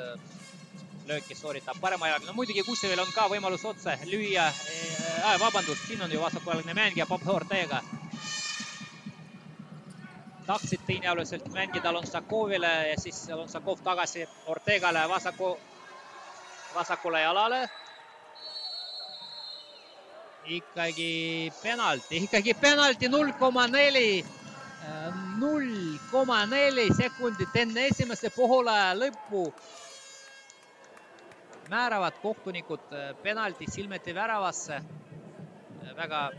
lööki sooritab parema jalaga. no muidugi Kussevil on ka võimalus otse lüüa äh,. vabandust, siin on ju vasakujalgne mängija Bob Ortega. Tahtsid teinealuselt mängida Lonsakovile ja siis Lonsakov tagasi Ortegale vasaku, vasakule jalale. ikkagi penalti, ikkagi penalti null koma neli null koma neli sekundit enne esimese poole lõppu määravad kohtunikud penalti Silmeti väravasse. väga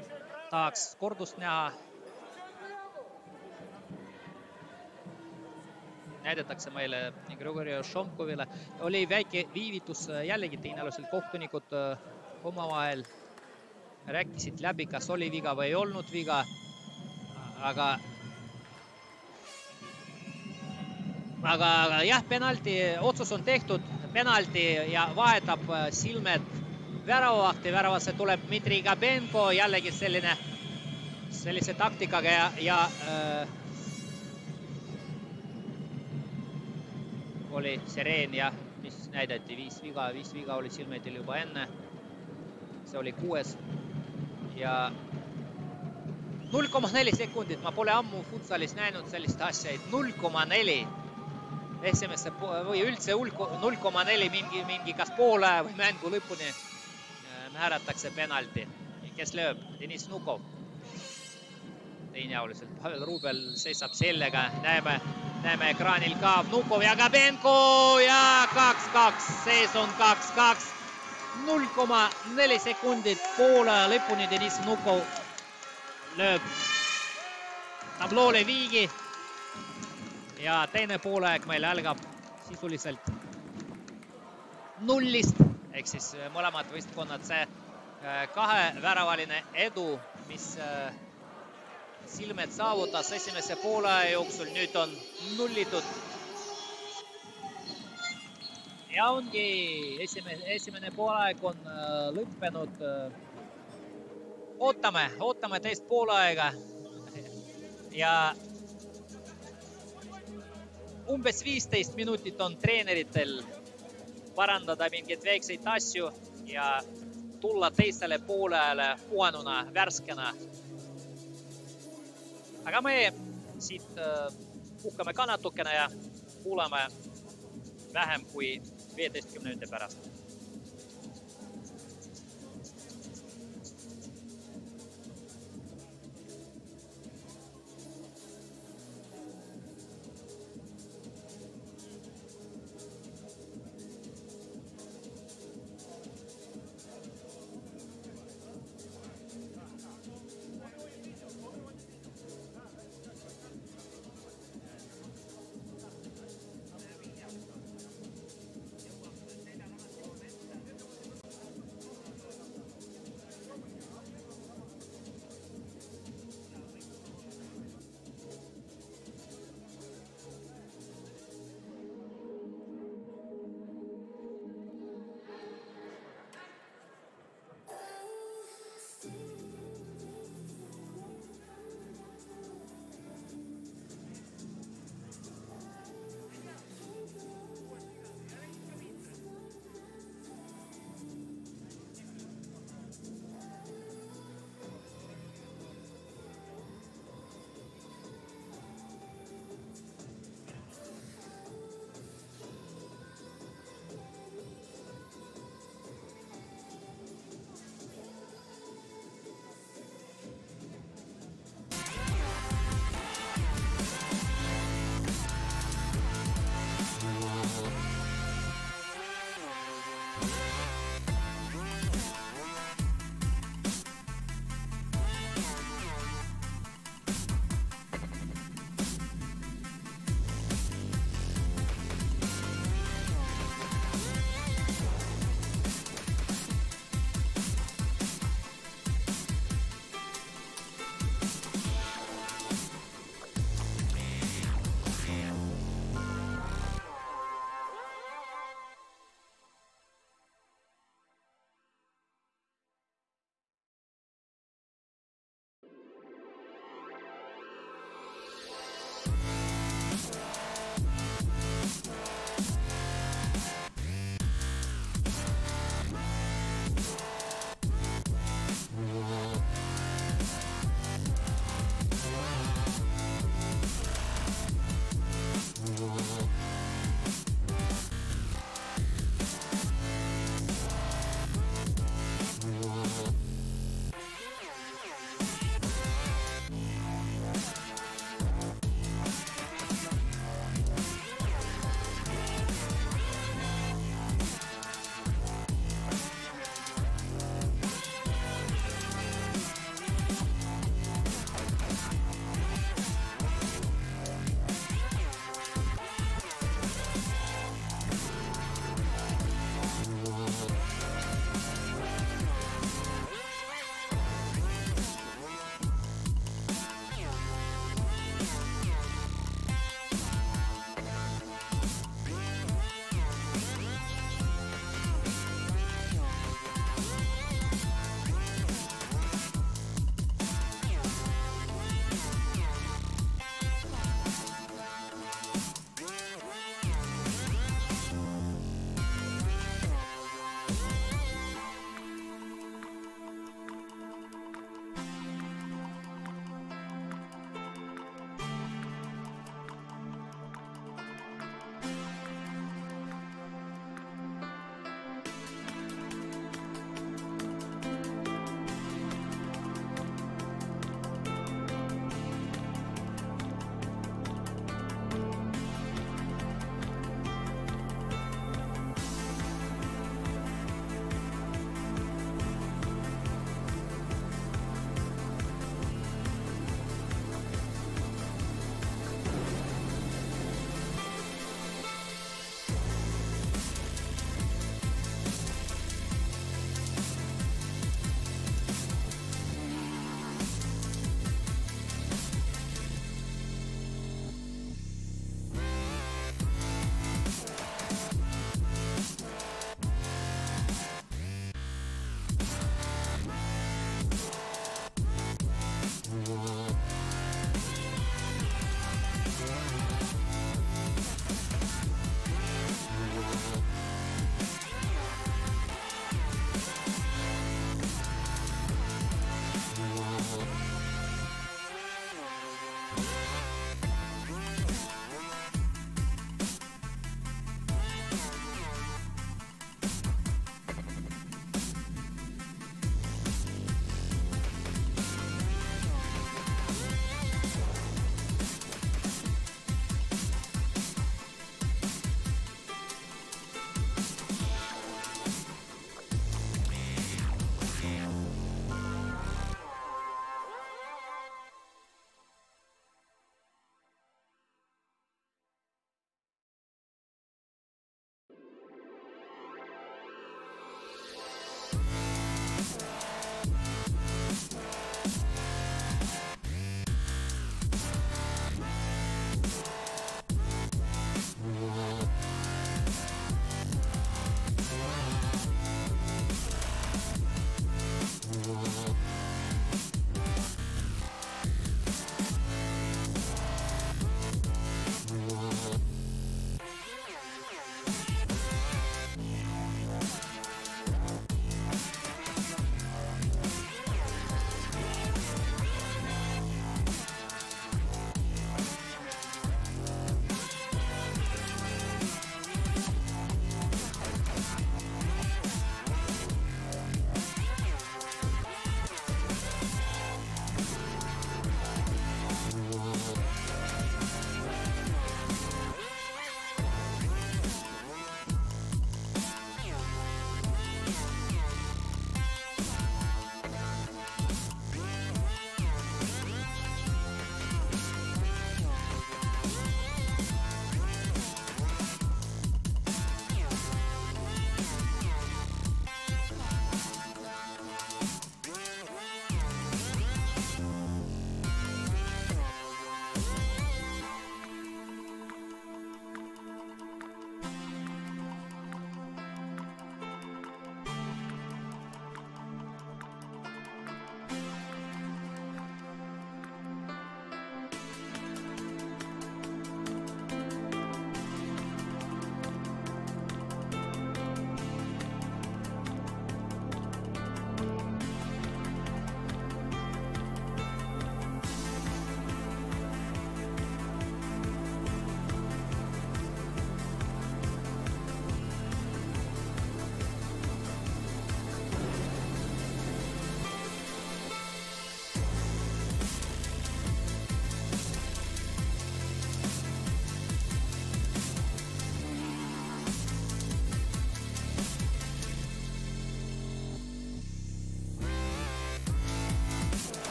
tahaks kordust näha. Näidatakse meile Grigori Šomkovile, oli väike viivitus jällegi teinealusel kohtunikud omavahel rääkisid läbi, kas oli viga või ei olnud viga. aga aga, jah, penalti otsus on tehtud penalti ja vahetab silmed väravavahti, väravasse tuleb Dmitri Gabenko, jällegi selline, sellise taktikaga ja, ja äh, oli Sereen ja mis näidati, viis viga, viis viga oli Silmetil juba enne. see oli kuues ja null koma neli sekundit, ma pole ammu futsalis näinud sellist asja, et null koma neli esimesse või üldse null koma neli mingi, mingi kas poole või mängu lõpuni määratakse penalti. kes lööb? Deniss Nukov. teinealuliselt Pavel Rubel seisab sellega, näeme, näeme ekraanil ka Nukov ja Gabenko ja kaks-kaks, sees on kaks-kaks. null koma neli sekundit poole lõpuni Deniss Nukov lööb tabloole viigi ja teine poolaeg meil algab sisuliselt nullist ehk siis mõlemad võistkonnad see kaheväravaline edu, mis Silmet saavutas esimese poolaja jooksul, nüüd on nullitud. ja ongi esimene, esimene poolaeg on lõppenud. ootame, ootame teist poolaega ja umbes viisteist minutit on treeneritel parandada mingeid väikseid asju ja tulla teisele poolele puhanuna, värskena. Aga me siit puhkame ka natukene ja kuulame vähem kui viieteistkümne minuti pärast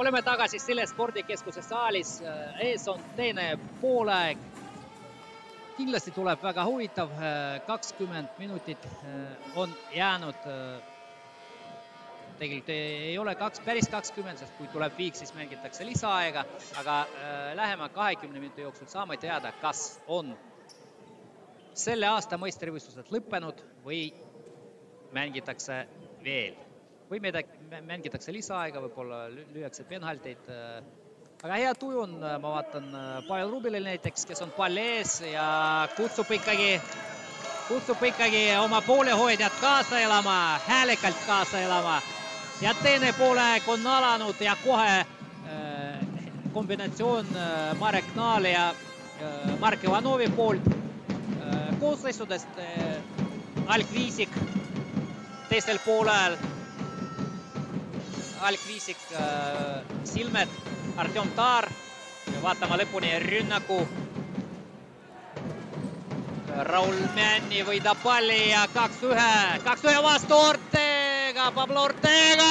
oleme tagasi Sille spordikeskuse saalis, ees on teine poolaeg. kindlasti tuleb väga huvitav, kakskümmend minutit on jäänud. tegelikult ei ole kaks, päris kakskümmend, sest kui tuleb viik, siis mängitakse lisaaega, aga lähema kahekümne minuti jooksul saame teada, kas on selle aasta meistrivõistlused lõppenud või mängitakse veel või mängitakse lisaaega, võib-olla lüüakse penalteid. aga hea tuju on, ma vaatan Pavel Rubilil näiteks, kes on palli ees ja kutsub ikkagi, kutsub ikkagi oma poolehoidjat kaasa elama, häälekalt kaasa elama. ja teine poolaeg on alanud ja kohe kombinatsioon Marek Naali ja Mark Ivanovi poolt koosseisudest algviisik teisel poolel algviisik äh, Silmed, Artjom Taar vaatama lõpuni rünnaku. Raul Männi võidab palli ja kaks-ühe, kaks-ühe vastu Ortega, Pablo Ortega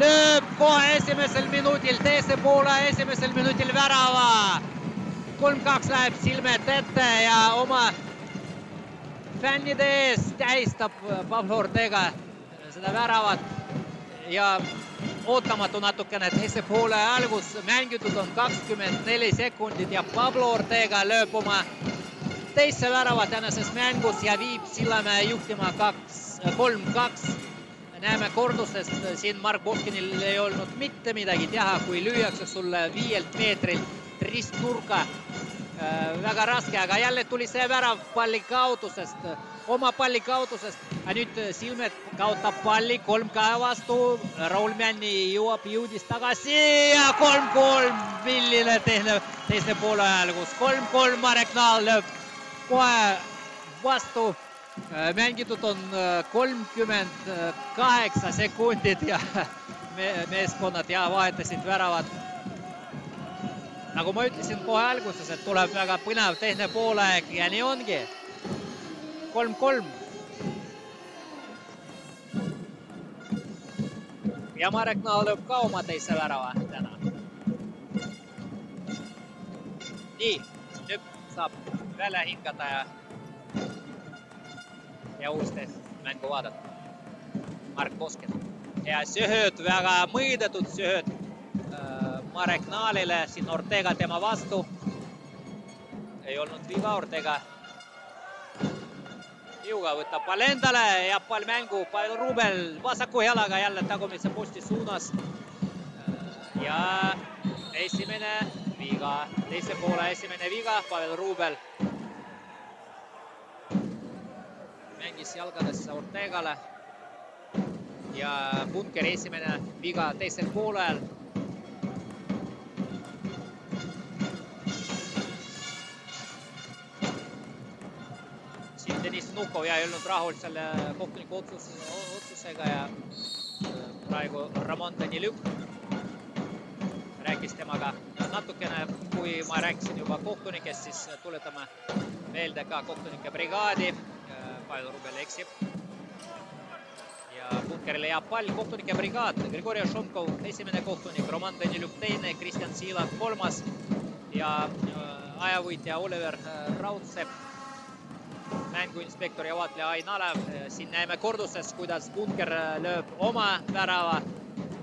lööb kohe esimesel minutil, teise poole esimesel minutil värava. kolm-kaks läheb Silmet ette ja oma fännide ees tähistab Pablo Ortega seda väravat ja ootamatu natukene teise poole algus, mängitud on kakskümmend neli sekundit ja Pablo Ortega lööb oma teise värava tänases mängus ja viib Sillamäe juhtima kaks, kolm-kaks. näeme kordusest, siin Mark Boskinil ei olnud mitte midagi teha, kui lüüakse sulle viielt meetrilt ristnurka. väga raske, aga jälle tuli see värav palli kaotusest oma palli kaotusest. nüüd Silmet kaotab palli, kolm käe vastu. Raul Männi jõuab, jõudis tagasi ja kolm-kolm. milline teine, teise poole ajal, kus kolm-kolm Marek Naal lööb kohe vastu. mängitud on kolmkümmend kaheksa sekundit ja meeskonnad ja vahetasid väravad nagu ma ütlesin kohe alguses, et tuleb väga põnev teine poolaeg ja nii ongi. Kolm-kolm. ja Marek Naal lööb ka oma teise värava täna. nii, nüüd saab välja hingata ja, ja uuesti mängu vaadata. Mark Koskes ja sööt, väga mõõdetud sööt Marek Naalile, siin Ortega tema vastu. ei olnud viga Ortega. Jõuga võtab pall endale, jääb pall mängu, Pavel Rubel vasaku jalaga jälle tagumise posti suunas. ja esimene viga, teise poole esimene viga, Pavel Rubel. mängis jalgadesse Ortegale. ja Bunkeri esimene viga teisel poolel Deniss Nukov ja ei olnud rahul selle kohtuniku otsus, otsusega ja äh, praegu Ramon Daniljuk rääkis temaga natukene, kui ma rääkisin juba kohtunikest, siis tuletame meelde ka kohtunike brigaadi. Pavel Rubel eksib. ja punkerile jääb pall, kohtunike brigaad, Grigorjev Šomkov esimene kohtunik, Roman Daniljuk teine, Kristjan Siilak kolmas. Ja äh, ajavõitja Oliver äh, Raudsepp mänguinspektor ja vaatleja Ain Alev. siin näeme korduses, kuidas Bunker lööb oma värava.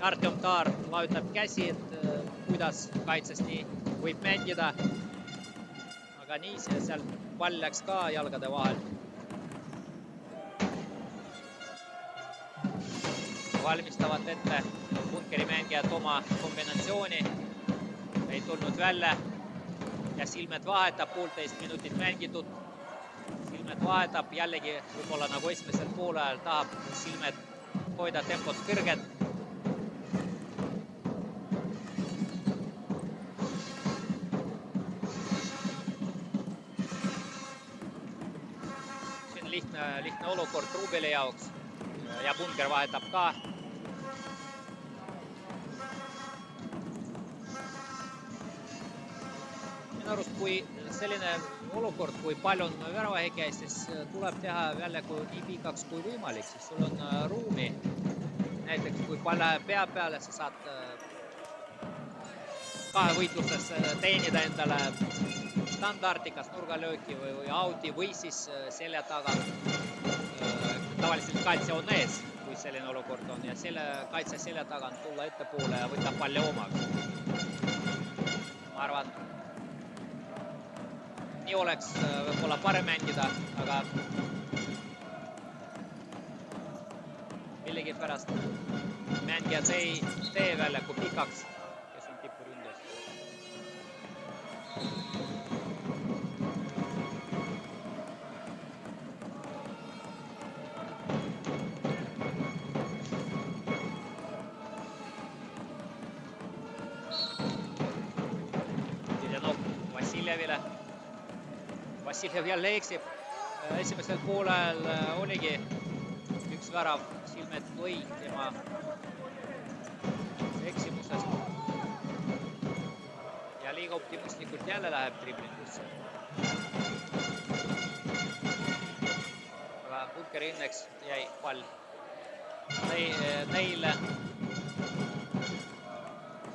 Artjom Taar vajutab käsi, et kuidas kaitses nii võib mängida. aga nii seal pall läks ka jalgade vahel. valmistavad ette Bunkeri mängijad oma kombinatsiooni. ei tulnud välja ja Silmet vahetab, poolteist minutit mängitud Silmet vahetab jällegi võib-olla nagu esimesel poolajal tahab Silmet hoida tempot kõrget. on lihtne, lihtne olukord Trubeli jaoks ja Bunker vahetab ka minu arust, kui selline olukord, kui palju on väravahekäi, siis äh, tuleb teha väljaku nii pikaks kui võimalik, siis sul on äh, ruumi. näiteks kui pall läheb pea peale, sa saad äh, kahevõitluses teenida endale standardi, kas nurgalööki või, või auti või siis selja taga. tavaliselt kaitse on ees, kui selline olukord on ja selle kaitse selja tagant tulla ettepoole ja võtta palli omaks. ma arvan nii oleks äh, võib-olla parem mängida, aga millegipärast mängijad ei tee väljaku pikaks, Vassiljev jälle eksib. esimesel poolel oligi üks värav, Silmet lõi tema eksimusest. ja liiga optimistlikult jälle läheb driblingusse. aga Bunkeri õnneks jäi pall neile.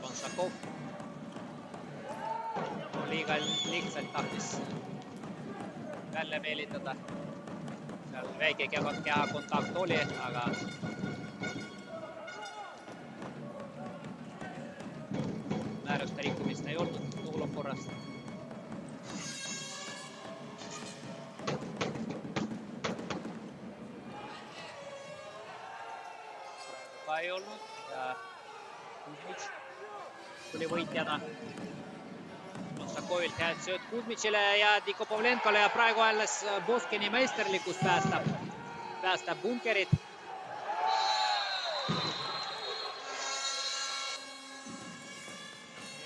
Konšakov liiga lihtsalt tahtis välja meelitada. seal väike kehakontakt oli, aga määruste rikkumist ei olnud olukorrast. ka ei olnud ja Kuzmits tuli võitjana Lotsakovilt head sööt Kuzmitšile ja Diko Pavlenkole ja praegu alles Boskini meisterlikkus päästab, päästab bunkerit.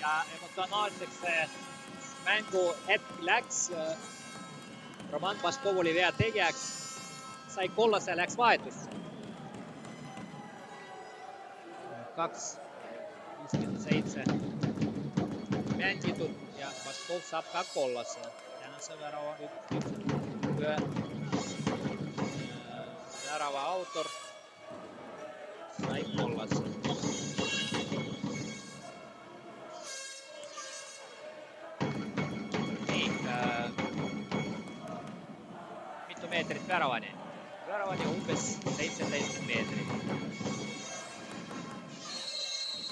ja emotsionaalseks see mänguhetk läks. Roman Baskov oli vea tegijaks, sai kollase, läks vahetusse. kaks viiskümmend seitse mängitud Baskov saab ka kollase. tänase värava ühe värava autor sai kollase. nii äh,, mitu meetrit väravani? väravani umbes seitseteist meetrit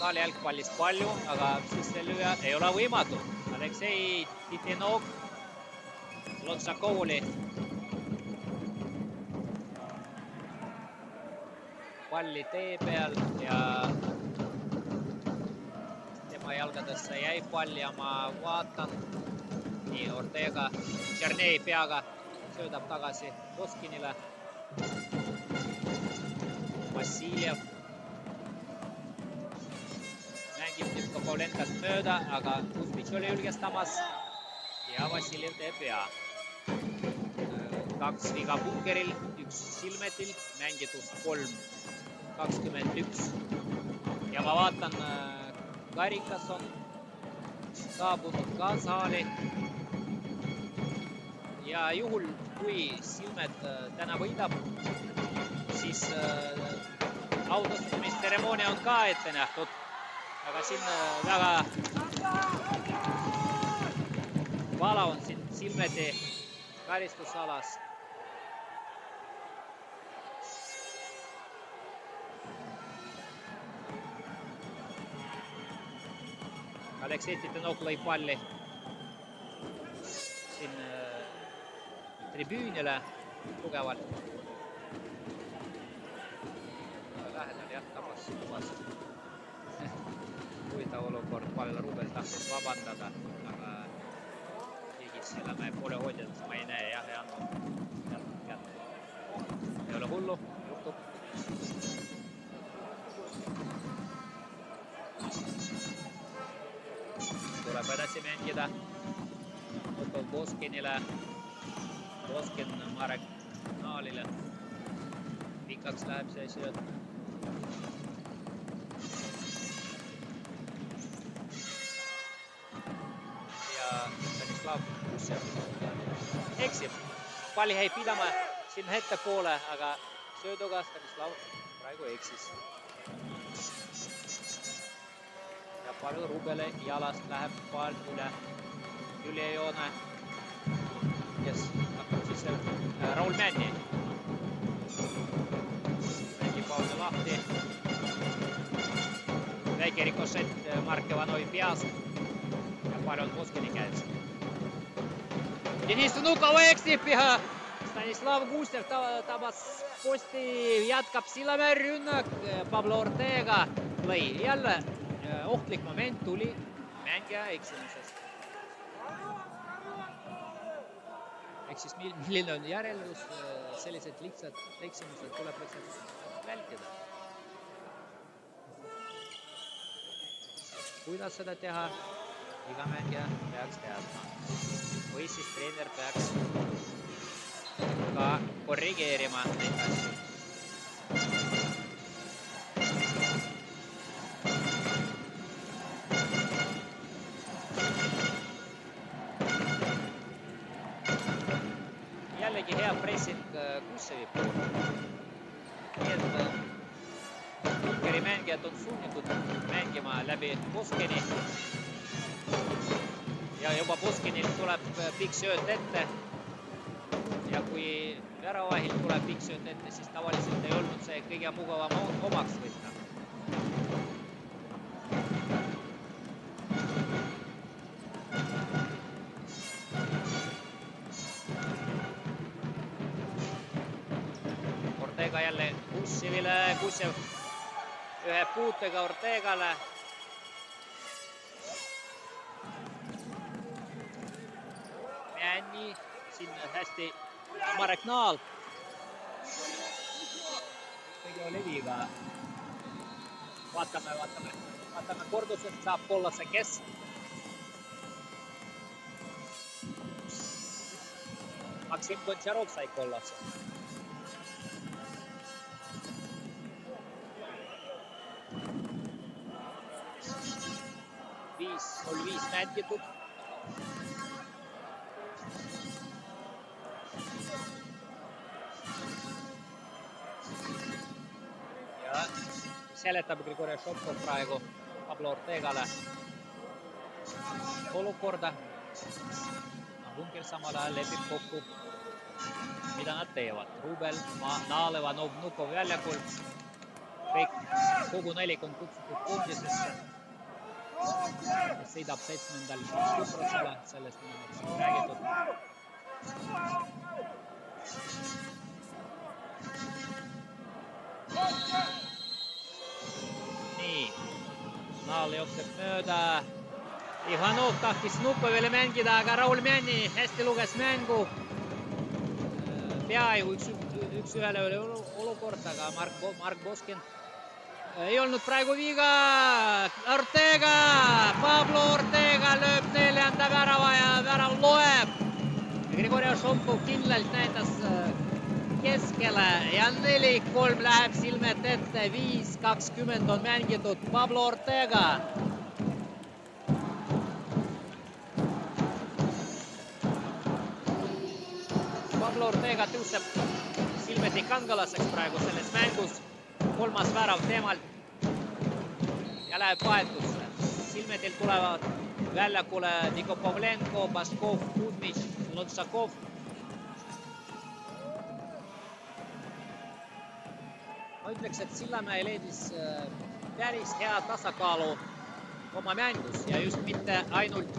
saali jalgpallist palju, aga sisse lüüa ei ole võimatu. Aleksei Titinov, Lotsakovoli. palli tee peal ja tema jalgadesse jäi pall ja ma vaatan, nii Ortega, Tšernei peaga söödab tagasi Voskinile. Vassiljev mängib nüüd ka Pavlenkast mööda, aga Kuzmitš oli julgestamas ja Vassiljev teeb vea. kaks viga punkeril, üks Silmetil, mängitud kolm kakskümmend üks. ja ma vaatan, Karikas on saabunud ka saali. ja juhul, kui Silmet täna võidab, siis autastustsemoonia on ka ette nähtud aga siin väga siin Silmeti karistusalas. Aleksei Titanov lõi palli siin tribüünile tugevalt. lähedal jah, tabas, tabas huvitav olukord, Pavel Rubel tahtis vabandada, aga keegi Sillamäe poole hoidjatest ma ei näe jah, ei andnud kätt. ei ole hullu, juhtub. tuleb edasi mängida. Otto Boskinile. Boskin Marek Naalile. pikaks läheb see sööt Stanislav Kusjev eksib. palli jäi pidama sinna ettepoole, aga sööduga Stanislav praegu eksis. ja Pavel Rubele jalast läheb pall üle, üle joone. kes hakkab siis äh,, Raul Männi. mängib pausi lahti. väike rikošett Mark Ivanovi peast ja pall on Moskvini käes Vnukov eksib ja Stanislav Gusev tabas posti, jätkab Sillamäe rünnak, Pablo Ortega lõi jälle ohtlik moment tuli mängija eksimusest. ehk siis milline on järeldus, sellised lihtsad eksimused tuleb lihtsalt vältida. kuidas seda teha, iga mängija peaks teadma või siis treener peaks ka korrigeerima neid asju. jällegi hea pressing Kussevi poolt. nii et Junkeri mängijad on sunnitud mängima läbi Koskeni ja juba Puskinil tuleb pikk sööt ette. ja kui väravahil tuleb pikk sööt ette, siis tavaliselt ei olnud see kõige mugavam omaks võtta. Ortega jälle Kussevile, Kussev ühe puutega Ortegale hästi Marek Naal. kõige leviga. vaatame, vaatame, vaatame kordusest saab kollase kes. Maksim Gontšarov sai kollase viis, null viis mängitud. Seletab Grigori Šopkov praegu Pablo Ortegale olukorda. Bunker samal ajal lepib kokku, mida nad teevad. Rubel, Naalevanov, Nukov väljakul. kõik, kogu nelik on kutsutud kes sõidab seitsmendal Küprosele, sellest on siin räägitud. Naal jookseb mööda. Ivanov tahtis Nukovile mängida, aga Raul Männi hästi luges mängu. peaaegu üks, üks-ühele oli olukord, aga Mark, Mark Boskin ei olnud praegu viga. Ortega, Pablo Ortega lööb neljanda värava ja värav loeb. Grigorjev Šompov kindlalt näitas keskele ja neli-kolm läheb silmed ette, viis kakskümmend on mängitud Pablo Ortega. Pablo Ortega tõuseb silmeti kangelaseks praegu selles mängus kolmas värav temalt ja läheb vahetusse. Silmedil tulevad väljakule Niko Pavlenko, Baskov, Kudmich, Lotsakov. Ma ütleks, et Sillamäe leidis päris hea tasakaalu oma mängus ja just mitte ainult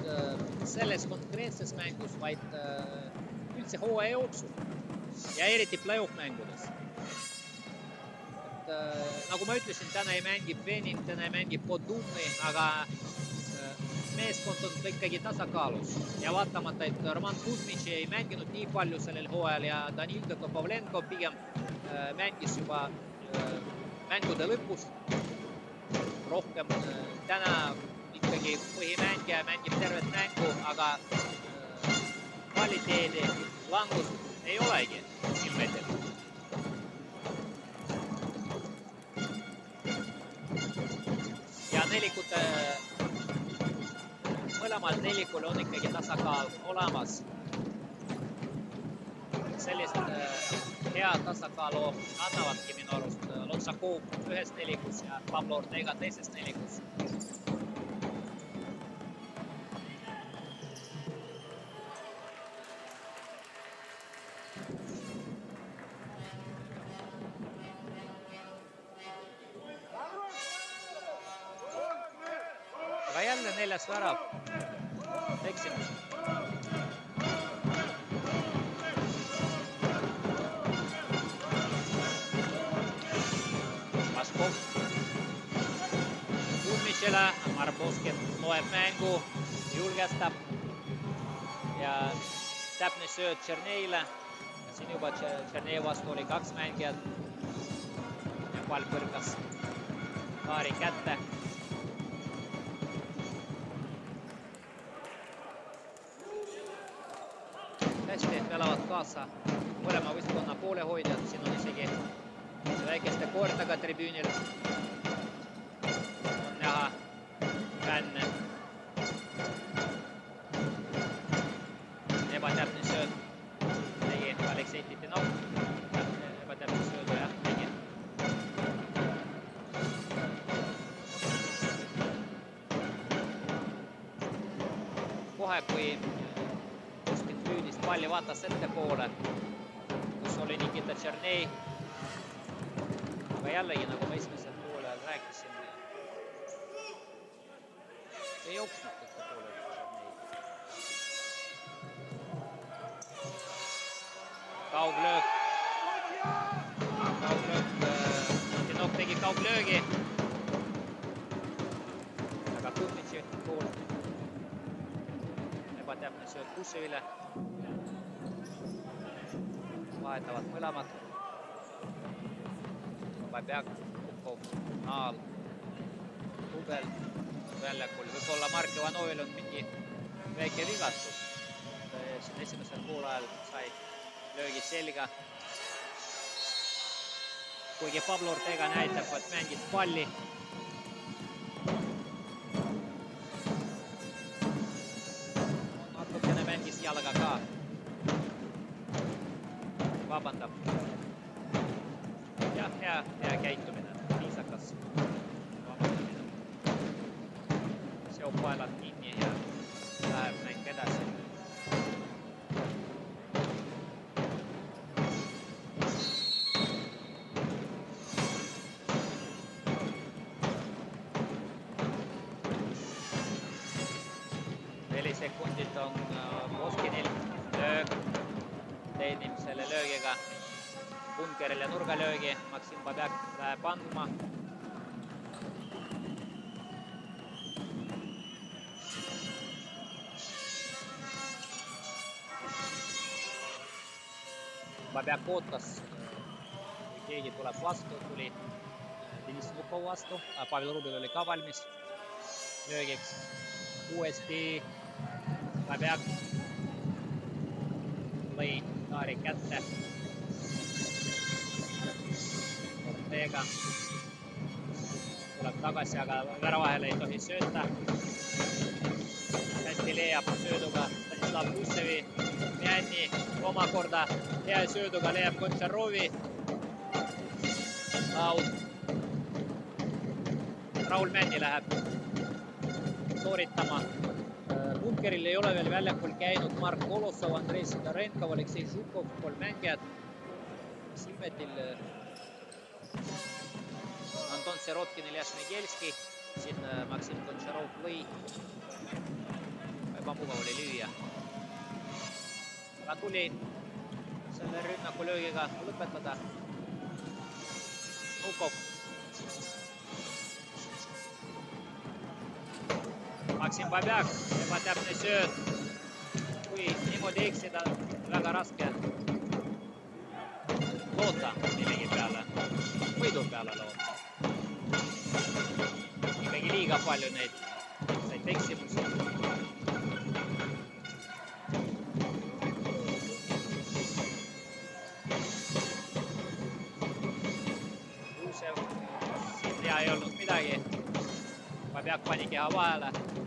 selles konkreetses mängus, vaid üldse hooaja jooksul ja eriti play-off mängudes. Äh, nagu ma ütlesin, täna ei mängi Benin, täna ei mängi Podumni, aga äh, meeskond on ikkagi tasakaalus. Ja vaatamata, et Roman Kuzmitš ei mänginud nii palju sellel hooajal ja Danil Pavlenko pigem äh, mängis juba äh, mängude lõpus rohkem. täna ikkagi põhimängija mängib tervet mängu, aga kvaliteedi langust ei olegi silmedel ja nelikute, mõlemal nelikul on ikkagi tasakaal olemas. Sellist head tasakaalu annavadki minu arust Lotsakov ühes nelikus ja Pablo Ortega teises nelikus. aga jälle neljas värav. eksimus. Kuzmitšile, Marboskin loeb mängu, julgestab ja täpne sööt Tšerneile. siin juba Tšernei vastu oli kaks mängijat. ja pall põrkas Kaari kätte hästi elavad kaasa mõlema võistkonna poolehoidjad, siin on isegi väikeste koertega tribüünil Tšernei. aga jällegi, nagu ma esimesel poolel rääkisin, ei jooksnud ettepoole Tšernei. kauglöök, kauglöök, Tinov tegi kauglöögi. aga Kutnitši poolt ebatäpne sööt Kussevile vahetavad mõlemad. Babjak, Kukov, Naal, Kubel väljakul, võib-olla Mark Ivanovil on mingi väike vigastus. siin esimesel poolajal sai löögi selga. kuigi Pablo Ortega näitab, et mängis palli. natukene mängis jalga ka. vabandab. Sekundit on Voskinil löök, teenib selle löögiga bunkerile nurgalöögi, Maksim Babjak läheb andma. Babjak ootas, kui keegi tuleb vastu, tuli Deniss Lukov vastu, Pavel Rubin oli ka valmis löögiks uuesti Babjak lõi Taari kätte. Ortega tuleb tagasi, aga väravahele ei tohi sööta. hästi leiab sööduga Stanislav Kussevi, Mjänni omakorda hea sööduga leiab Kontšarovi. out. Raul Männi läheb sooritama. Bunkeril ei ole veel väljakul käinud Mark Kolosov, Andrei Sidorenkov, Aleksei Žukov, kolm mängijat. Silmetil Anton Sirotkin, Iljas Migelski, siin Maksim Kontšarov lõi. ebamugav oli lüüa. aga tuli selle rünnaku löögiga lõpetada. Nukov Maksim Babjak, ebatäpne sööt. kui niimoodi eksida, väga raske loota millegi peale, võidu peale loota. ikkagi liiga palju neid, neid eksimusi. Siin hea ei olnud midagi. Babjak pani keha vahele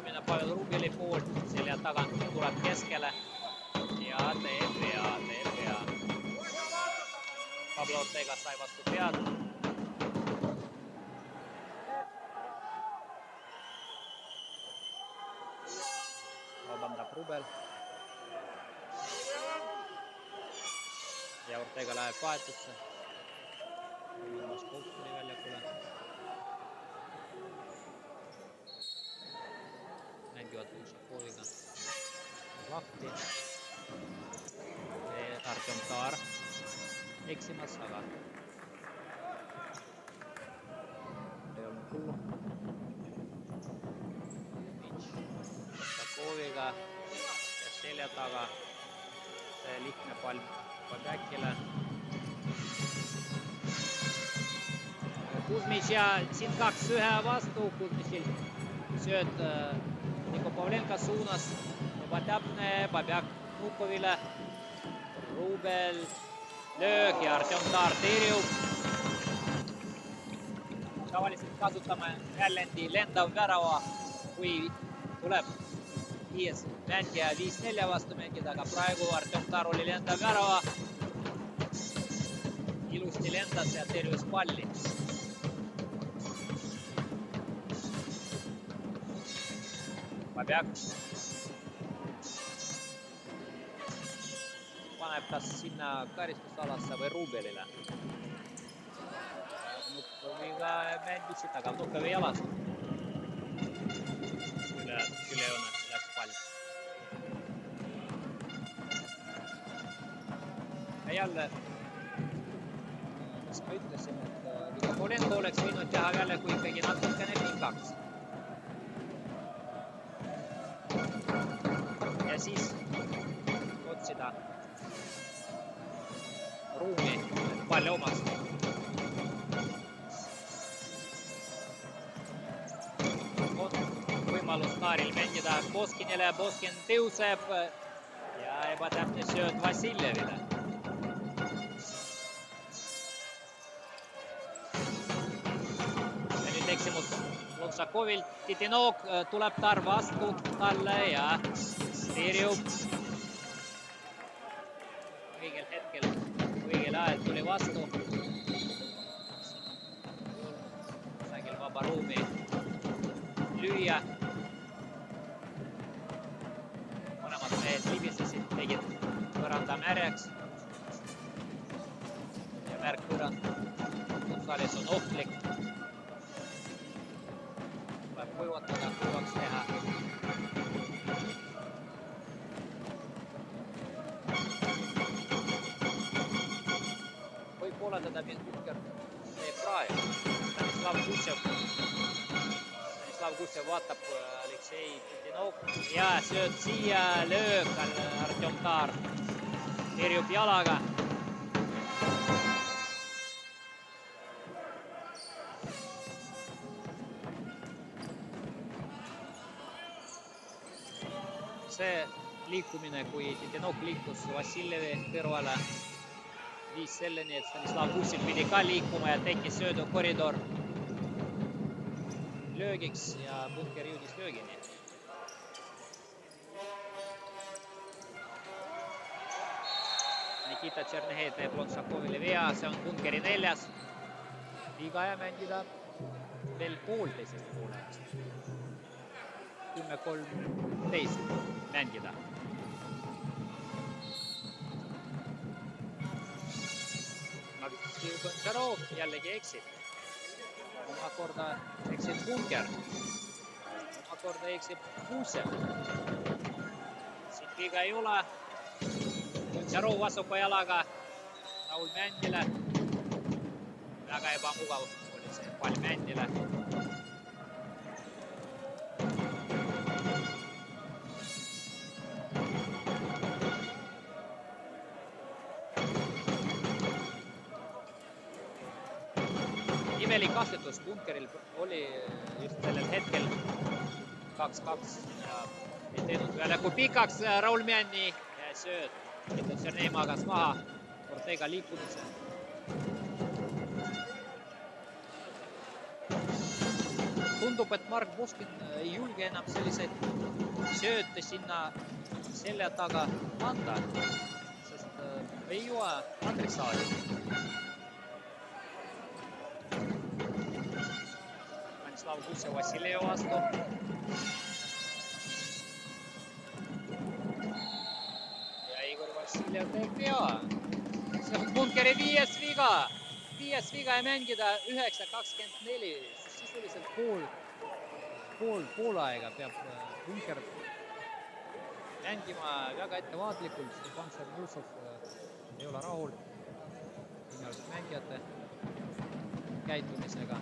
liikumine Pavel Rubili poolt, selja tagant tuleb keskele ja teeb vea, teeb vea. Pablo Ortega sai vastu pead. vabandab Rubel. ja Ortega läheb vahetusse. Moskov tuli väljakule mängivad Ušakoviga lahti. Artem Taar eksimas, aga ei olnud hullu. Ušakoviga ja selja taga. Lihtne pall. Babjakile. Kuzmitš ja siin kaks ühe vastu. Kuzmitšil sööt Niko Pavlenka suunas. juba täpne, Babjak Nukovile. Rubel, löök ja Artjom Taar tõrjub. tavaliselt kasutame väljendi lendav värava, kui tuleb viies mängija viis-nelja vastu mängida, aga praegu Artjom Taar oli lendav värava. ilusti lendas ja tõrjus palli Babjak paneb kas sinna karistusalasse või Rubelile. Nukoviga mängisid, aga Nukovi jalast üle, ülejoone läks pall. ja jälle, mis ma ütlesin, et kõige Kolenko oleks võinud teha väljaku ikkagi natukene pikaks. Palli omaks. on võimalus Kaaril mängida. Boskinile, Boskin tõuseb. Ja ebatäpne sööt Vassiljevile eksimus Lotsakovilt, Titinok tuleb tar vastu talle ja Sirjub õigel ajal tuli vastu. kusagil vaba ruumi lüüa. mõlemad mehed libisesid, tegid põranda märjaks. ja märk põrand futsaalis on ohtlik Aleksei Pitinov ja sööd siia, löök Artjom Taar. Tirjub jalaga. See liikumine, kui Titinok liikus Vassiljevi kõrvale, viis selleni, et Stanislav Kussil pidi ka liikuma ja tekkis söödukoridor löögiks ja Punker jõudis löögini. Nikita Tšernehe teeb Lotsakovile vea, see on Punkeri neljas. viga ja mängida veel poolteisest poolest kümme kolmteist mängida. Maksimo Gontšarov jällegi eksib. Omakorda eksib Punker. omakorda eksib Kuusev. siin viga ei ole. Gontšarov vastuka jalaga Raul Mändile. väga ebamugav oli see pall Mändile Punkeril oli just sellel hetkel kaks-kaks ja ei teinud väljaku pikaks Raul Männi sööt. Tšernei magas maha, Ortega liikunud seal. tundub, et Mark Boskin ei julge enam selliseid sööte sinna selja taga anda, sest ei jõua adressaadi Gussev Vassiljev vastu. ja Igor Vassiljev teeb vea. see on Bunkeri viies viga, viies viga ja mängida üheksa kakskümmend neli, sisuliselt pool, pool, poolaega peab Bunker mängima väga ettevaatlikult, Stefan Šermulsov ei ole rahul. Hinnaliselt mängijate käitumisega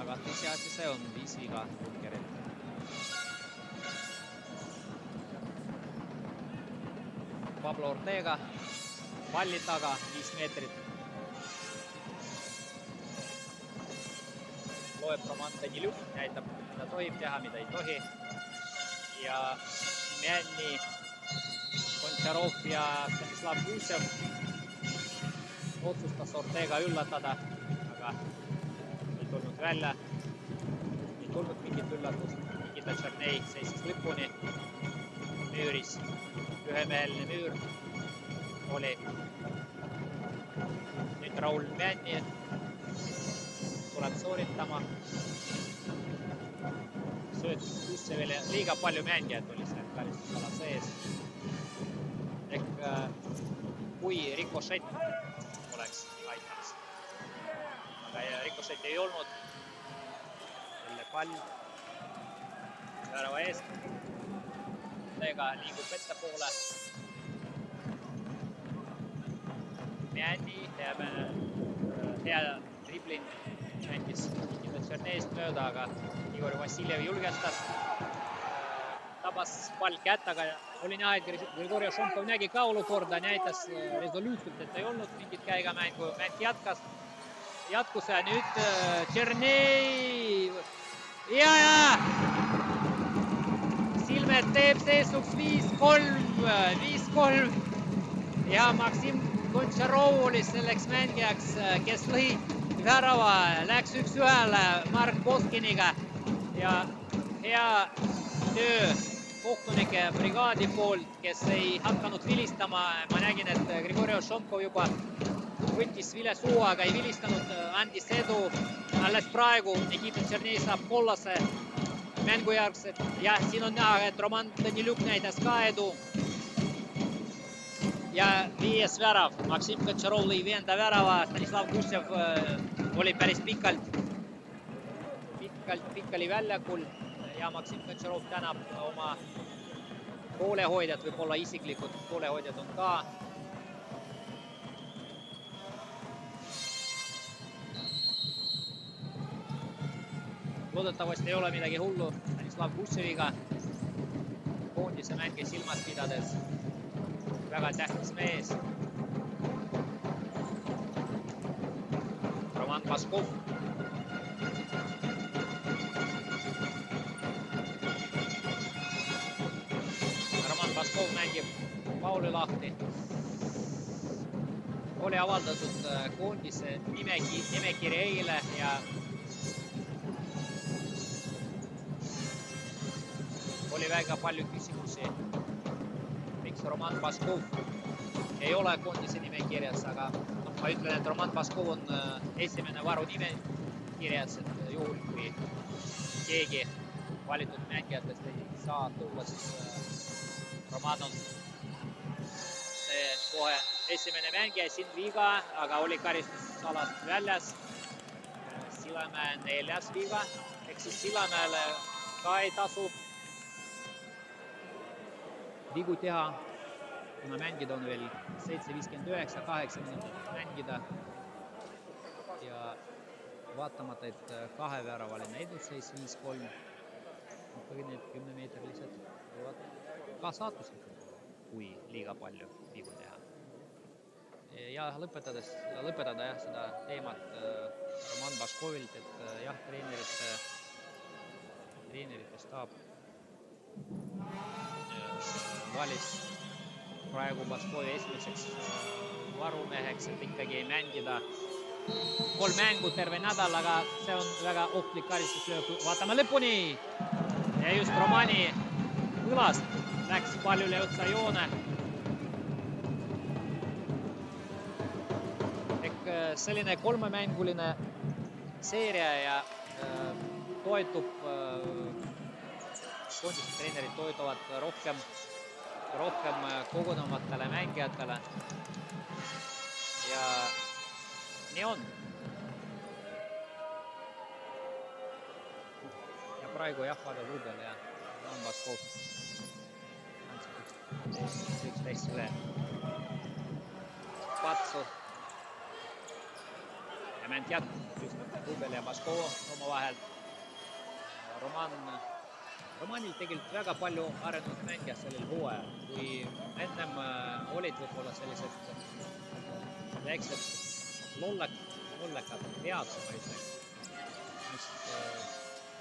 aga tõsiasi see on, viis viga Bunkeril. Pablo Ortega palli taga, viis meetrit. loeb Roman Daniljuk, näitab, mida tohib teha, mida ei tohi. ja Mjänni, Gontšarov ja Stanislav Kuusev otsustas Ortega üllatada, aga välja. ei tulnud mingit üllatust, Nikita Tšernei seisis lõpuni müüris. ühemeheline müür oli. nüüd Raul Männi tuleb sooritama. sööt Kussevile, liiga palju mängijaid oli seal karistusala sees. ehk kui Rikošett oleks aitaks aga Rikošet ei olnud. Jälle pall värava eest. seega liigub ettepoole. Mändi, hea, hea dribling, mängis Nikita Tšerneest mööda, aga Igor Vassiljev julgestas, tabas pall kätt, aga oli näha, et Grigori Šonkov nägi ka olukorda, näitas resoluutselt, et ei olnud mingit käigamängu, mäng jätkas, jätkus ja nüüd Tšernei ja, ja. Silmet teeb seisuks viis-kolm, viis-kolm ja Maksim Kontšarov oli selleks mängijaks, kes lõi värava, läks üks-ühele Mark Poskiniga ja hea töö kohtunike brigaadi poolt, kes ei hakanud vilistama, ma nägin, et Grigori Šonkov juba võttis vile suu, aga ei vilistanud, andis edu. alles praegu Nikita Tšernei saab kollase mängujärgselt. jah, siin on näha, et Roman Daniljuk näitas ka edu. ja viies värav, Maksim Kotšarov lõi viienda värava, Stanislav Kussev oli päris pikalt, pikalt, pikali väljakul ja Maksim Kotšarov tänab oma poolehoidjad, võib-olla isiklikud poolehoidjad on ka loodetavasti ei ole midagi hullu Stanislav Kusseviga. koondise mänge silmas pidades väga tähtis mees. Roman Baskov. Roman Baskov mängib Pauli lahti. oli avaldatud koondise nimeki, nimekiri eile ja palju küsimusi, miks Roman Baskov ei ole koondise nimekirjas, aga noh, ma ütlen, et Roman Baskov on esimene varu nimekirjas, et juhul kui keegi valitud mängijatest ei saa tulla, siis Roman on see kohe esimene mängija, siin viga, aga oli karistusalast väljas. Sillamäe neljas viga, ehk siis Sillamäele ka ei tasu vigu teha, kuna mängida on veel seitse viiskümmend üheksa, kaheksa minutit mängida. ja vaatamata, et kaheväravaline edusseis viis-kolm, ikkagi need kümnemeetrilised võivad ka saatuslikud, kui liiga palju vigu teha. ja lõpetades, lõpetada jah, seda teemat Roman Baškovilt, et jah, treenerite, treenerite staap valis praegu Baskovi esimeseks varumeheks, et ikkagi mängida kolm mängu terve nädal, aga see on väga ohtlik karistuslöök. vaatame lõpuni ja just Romani õlast läks pall üle otsa joone. ehk selline kolmemänguline seeria ja äh, toetub äh, koondise treenerid toetuvad rohkem, rohkem kogunevatele mängijatele. ja nii on. ja praegu jah, Pavel Rubel ja Jan Baskov üksteist üle patsu. ja mäng jätkub Rubel ja Baskov omavahel. Roman Romanil tegelikult väga palju arenenud mängijad sellel hooajal, kui ennem olid võib-olla sellised väiksed lollak, lollakad pead, ma ütleks, mis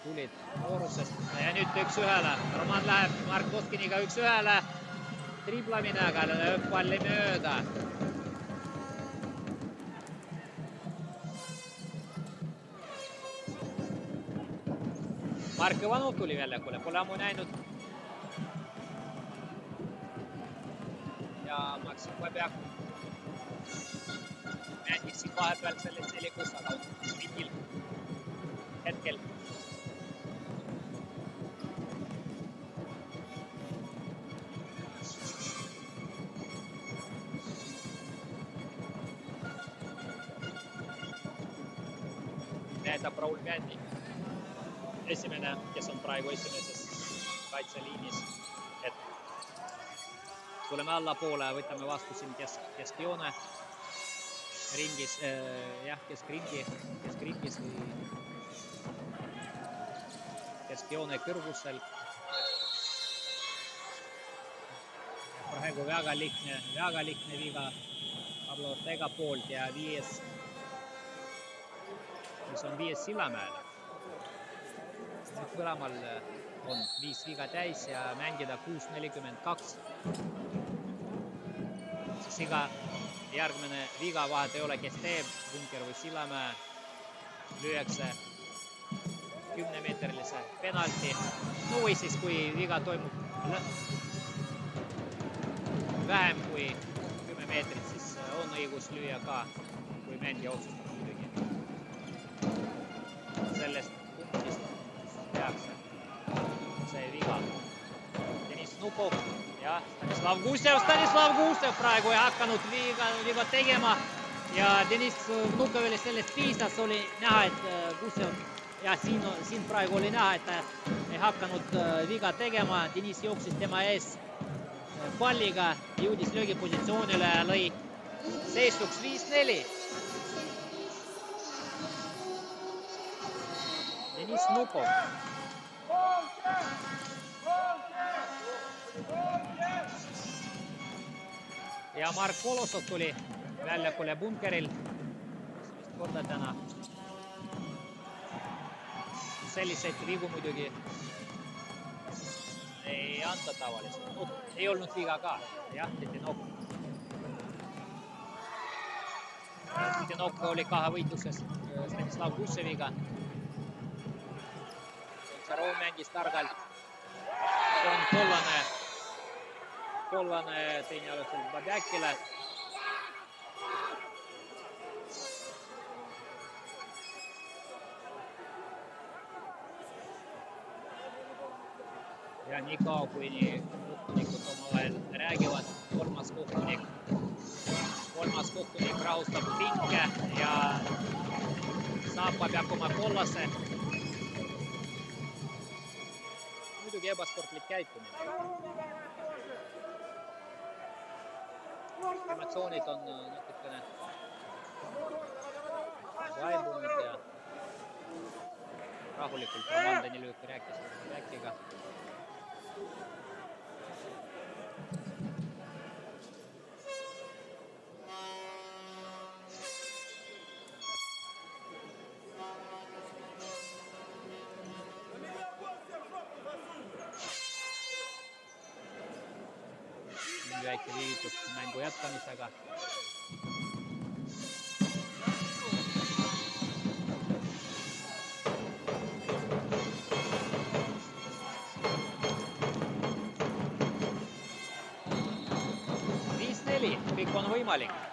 tulid noorusest. Ja nüüd üks-ühele, Roman läheb Mark Koskiniga üks-ühele, triblamine, aga lööb palli mööda Mark Ivanov tuli väljakule, pole ammu näinud. ja Maksim Kobjak mängis siin vahepeal selles nelikus, aga pingil hetkel. Esimene, kes on praegu esimeses kaitseliinis, et tuleme allapoole, võtame vastu siin kesk, keskjoone ringis äh,, jah, keskringi, keskringis või keskjoone kõrgusel. praegu väga lihtne, väga lihtne viga Pablo Ortega poolt ja viies, mis on viies Sillamäele. Nüüd mõlemal on viis viga täis ja mängida kuus nelikümmend kaks. siis iga järgmine viga, vahet ei ole, kes teeb, Punker või Sillamäe, lüüakse kümnemeetrilise penalti. no või siis, kui viga toimub vähem kui kümme meetrit, siis on õigus lüüa ka, kui mängija otsustab muidugi. sellest punktist Nupov ja Stanislav Gusev, Stanislav Gusev praegu ei hakanud viga, viga tegema. Ja Deniss Vnukovile sellest piisas, oli näha, et Gusev ja siin, siin praegu oli näha, et ta ei hakanud viga tegema, Deniss jooksis tema ees palliga, jõudis löögipositsioonile ja lõi seisuks viis-neli. Deniss Nupov ja Mark Kolosov tuli väljakule bunkeril esimest korda täna. selliseid vigu muidugi ei anta tavaliselt no,. ei olnud viga ka, jah, Titinok. Titinok oli kahe võitluses Stanislav Kusseviga Sarov mängis targalt. see on kollane, kollane teine alusel Babjakile. ja niikaua, kuni kohtunikud omavahel räägivad, kolmas kohtunik, kolmas kohtunik rahustab ringe ja Saapa peab oma kollase muidugi ebasportlik käitumine. Emotsioonid on natukene vaibunud ja rahulikult Roman Daniljuk rääkis Läkiga. Jätkamisega. viis-neli, kõik on võimalik.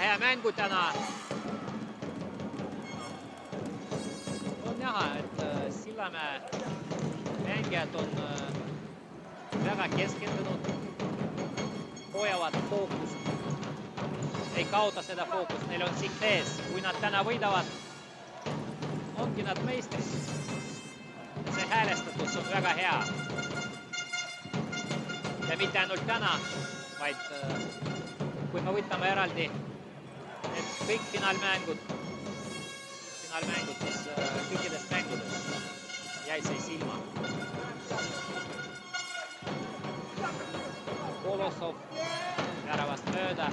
Hea mängu täna. on näha, et Sillamäe mängijad on väga keskendunud, hoiavad fookust, ei kaota seda fookust, neil on siht ees, kui nad täna võidavad, ongi nad meistrid. see häälestatus on väga hea ja mitte ainult täna, vaid kui me võtame eraldi kõik finaalmängud, finaalmängud, siis kõikidest mängudest jäi see silma. Kolosov väravast mööda.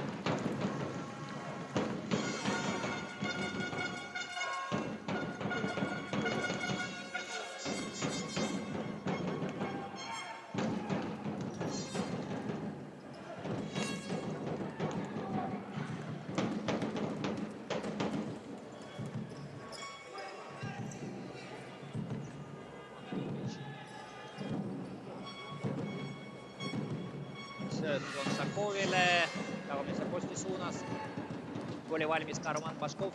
Roman Baškov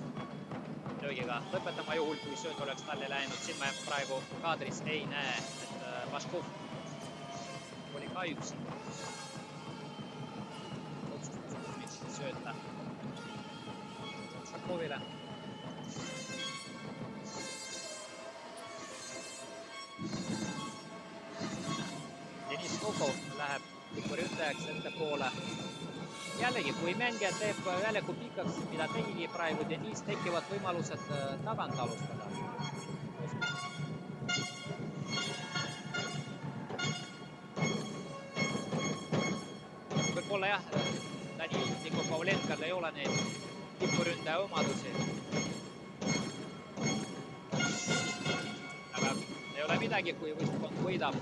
löögiga lõpetama, juhul kui sööt oleks talle läinud, siin me praegu kaadris ei näe, et Baškov oli ka üksi. otsustas sööta. Šakovile. Deniss Kokov läheb tipuründajaks ettepoole. Jällegi, kui mängija teeb väljaku pikaks, mida tegigi praegu Deniss, tekivad võimalused tagant alustada. võib-olla jah, Danil Nikopavlenkal ei ole neid tipuründaja omadusi. aga ei ole midagi, kui võistkond võidab.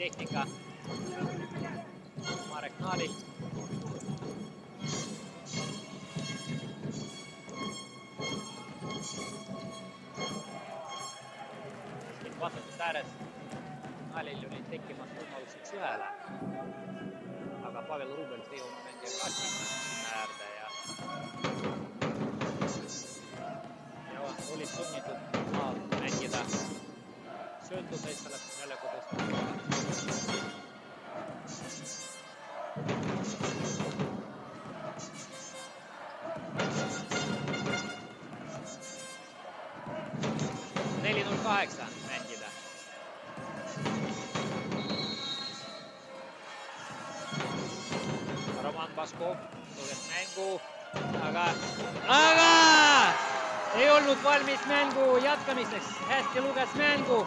Hea hästi luges mängu,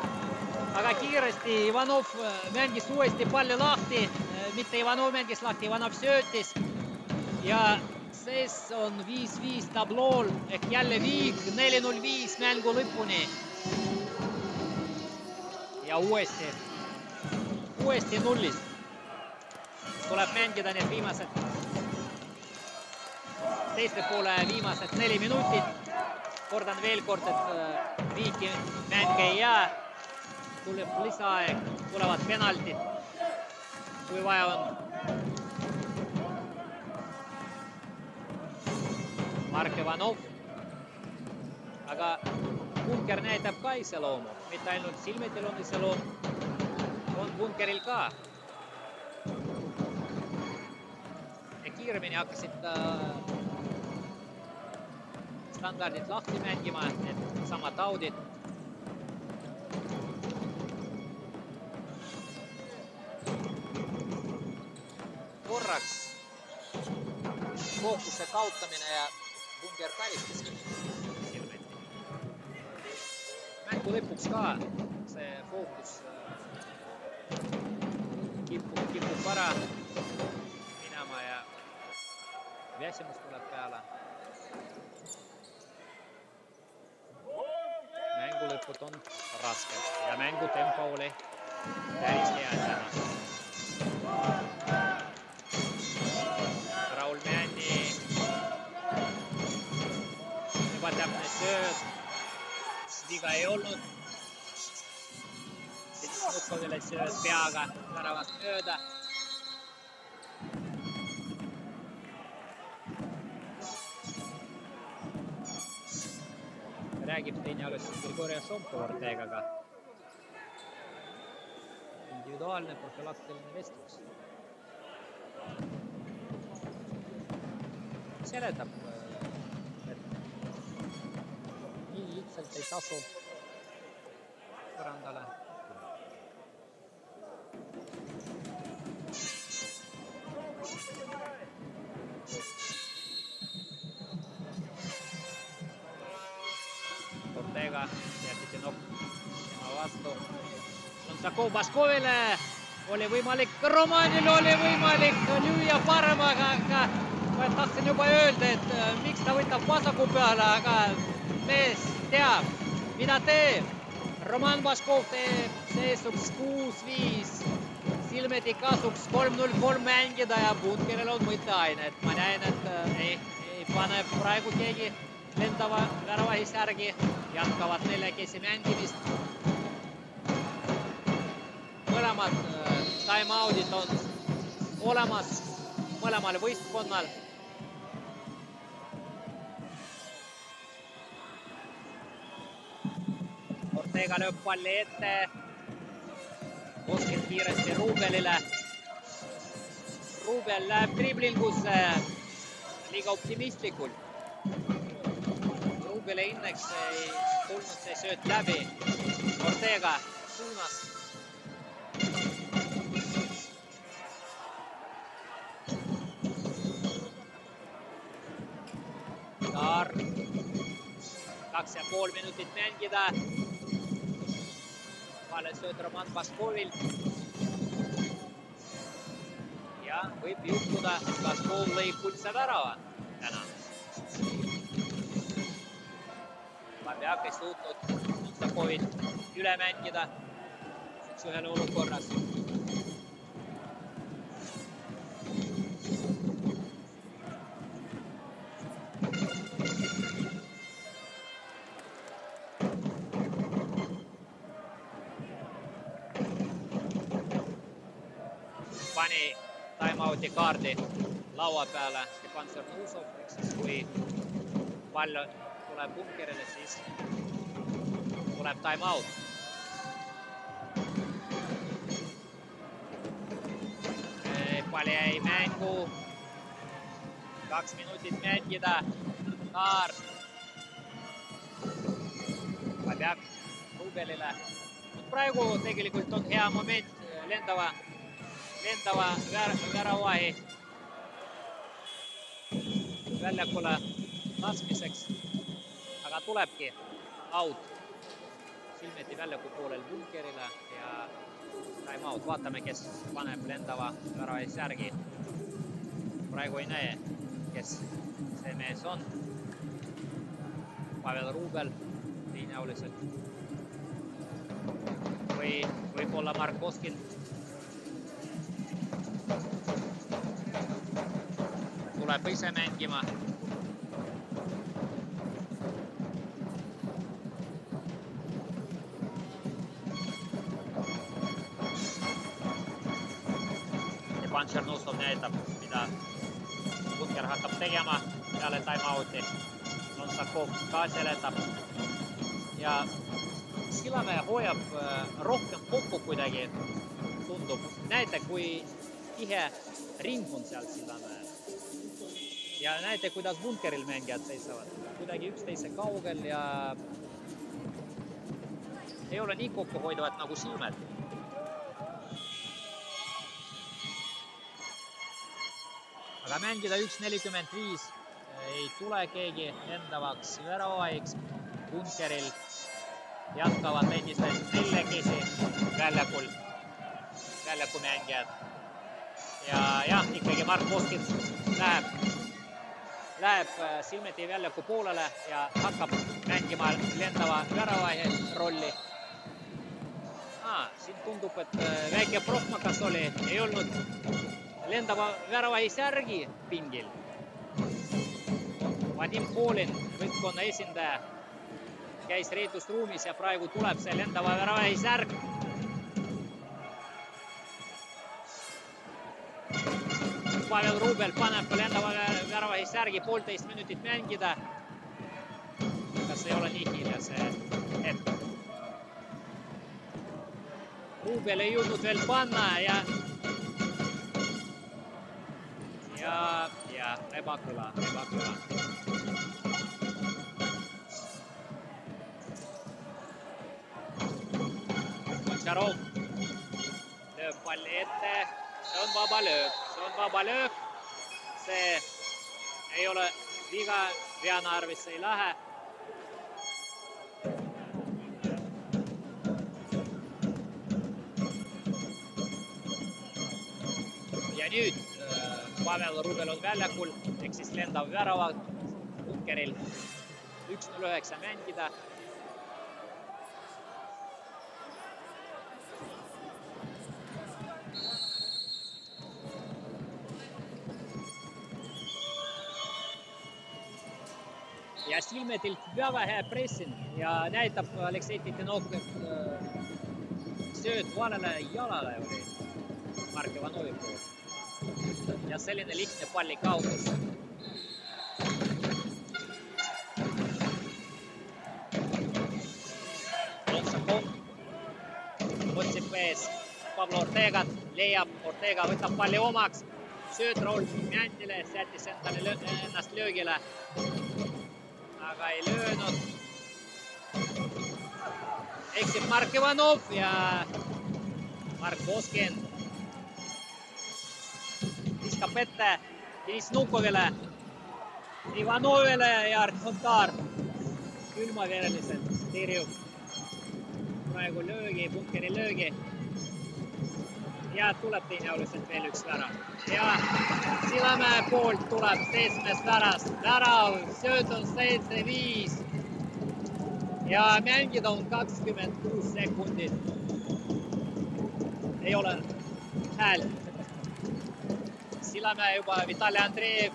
aga kiiresti Ivanov mängis uuesti palli lahti, mitte Ivanov mängis lahti, Ivanov söötis ja sees on viis-viis tablool ehk jälle viik, neli null viis mängu lõpuni. ja uuesti, uuesti nullist. tuleb mängida need viimased, teiste poole viimased neli minutit. kordan veel kord, et viiki mänge ei jää. tuleb lisaaeg, tulevad penaltid, kui vaja on Mark Ivanov. aga Bunker näitab ka iseloomu, mitte ainult Silmetil on iseloom, on Bunkeril ka. ja kiiremini hakkasid äh, standardid lahti mängima, need samad audid. korraks fookuse kaotamine ja Bunker päristas Silmeti. mängu lõpuks ka see fookus kipub, kipub ära minema ja väsimus tuleb peale. Mängu lõpud on rasked ja mängu tempo oli päris hea täna. Raul Mändi ebatäpne sööt, viga ei olnud. Nukovile sööt peaga väravast mööda. Räägib teine alustus Grigori Šompov Ortegaga. individuaalne profülaktiline vestlus. seletab nii lihtsalt ei tasu põrandale. Ortega jättis nokk tema vastu. Sonsakov Baskovile oli võimalik, Romanil oli võimalik lüüa paremaga, aga ma tahtsin juba öelda, et miks ta võtab vasaku peale, aga mees teab, mida teeb. Roman Baskov teeb seisuks kuus-viis, Silmeti kasuks kolm-null kolm mängida ja Bunkeril on mõtteainet. ma näen, et ei, ei pane praegu keegi lendava väravahi särgi, jätkavad neljakesi mängimist. mõlemad time-out'id on olemas mõlemal võistkonnal Ortega lööb palli ette. Koskin kiiresti Ruubelile. Ruubel läheb driblingusse liiga optimistlikult. Ruubeli õnneks ei tulnud see sööt läbi Ortega suunas. Kaar, kaks ja pool minutit mängida. vale sööt Roman Baskovilt. ja võib juhtuda, Baskov lõi kuldse värava täna. Babjak ei suutnud Mustakovit üle mängida üks-ühele olukorras. pani time-out'i kaardi laua peale Stepan Sernusov, ehk siis kui pall tuleb punkerile, siis tuleb time-out. pall jäi mängu, kaks minutit mängida, Kaar. jääb Rubelile. praegu tegelikult on hea moment lendava lendava väravahi väljakule laskmiseks. Aga tulebki out Silmeti väljaku poolel Bunkerile ja time out, vaatame, kes paneb lendava värava järgi. praegu ei näe, kes see mees on. Pavel Ruubel tõenäoliselt või võib-olla Mark Koskin tuleb ise mängima. Näitab, mida Bunker hakkab tegema peale time-out'i. Nonsakov ka seletab ja Sillamäe hoiab rohkem kokku kuidagi, tundub. näete, kui tihe ring on seal Sillamäel. ja näete, kuidas bunkeril mängijad seisavad, kuidagi üksteise kaugel ja ei ole nii kokkuhoidvad nagu Silmed. Aga mängida üks nelikümmend viis ei tule keegi endavaks väravaiks bunkeril jätkavad endiselt neljakesi väljakul, väljakumängijad. ja jah, ikkagi Mark Voskit läheb, läheb Silmeti väljaku poolele ja hakkab mängima lendava väravahi rolli ah,. siin tundub, et väike prohmakas oli, ei olnud lendava väravahi särgi pingil. Vadim Polin, võistkonna esindaja käis riietusruumis ja praegu tuleb see lendava väravahi särg. Pavel Rubel paneb lendava väravahi särgi poolteist minutit mängida. kas ei ole nii hilja see hetk? Rubel ei jõudnud veel panna ja ja, ja ebakõla, ebakõla. Tšarov lööb palli ette, see on vaba löök, see on vaba löök. see ei ole viga, veanarvisse ei lähe. nüüd Pavel Rubel on väljakul ehk siis lendav värava null üheksa mängida ja Silmetilt väga hea pressing ja näitab Aleksei Titinov, et sööt valele jalale oli Mark Ivanovi poolt. Ja selline lihtne palli kaotus. Lotsakov otsib ees Pablo Ortegat, leiab, Ortega võtab palli omaks, söötroll Mändile, sättis endale löö, ennast löögile, aga ei löönud. eksib Mark Ivanov ja Mark Voskin viskab ette Deniss Nukovile, Ivanovile ja Artur Taar külmavereliselt tõrjub praegu löögi, punkeri löögi. ja tuleb tõenäoliselt veel üks värav ja Sillamäe poolt tuleb seitsmes väras, värav, sööt on seitse-viis. ja mängida on kakskümmend kuus sekundit. ei ole häält. Sillamäe juba Vitali Andreev,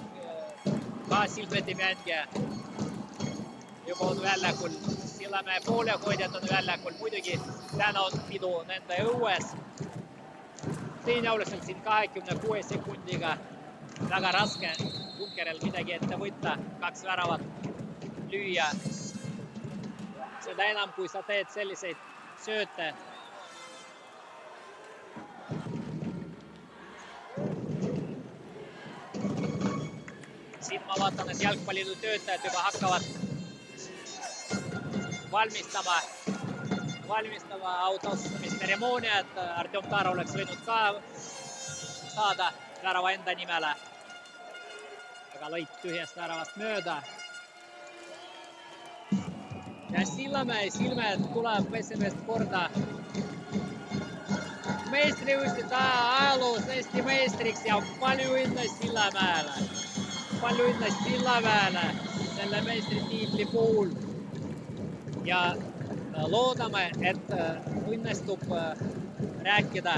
ka Silveti mängija juba on väljakul. Sillamäe poolehoidjad on väljakul, muidugi täna on pidu nende õues. tõenäoliselt siin kahekümne kuue sekundiga väga raske Junkeril midagi ette võtta, kaks väravat lüüa. seda enam, kui sa teed selliseid sööte siit ma vaatan, et jalgpalliliidu töötajad juba hakkavad valmistama, valmistama autostamisseremooniat. Artjom Taar oleks võinud ka saada värava enda nimele. aga lõik tühjast väravast mööda. ja Sillamäe Silmed tuleb esimest korda meistrivõistluste ajaloos Eesti meistriks ja palju õnne Sillamäele. Palju õnne Sillamäele selle meistritiitli puhul. Ja loodame, et õnnestub rääkida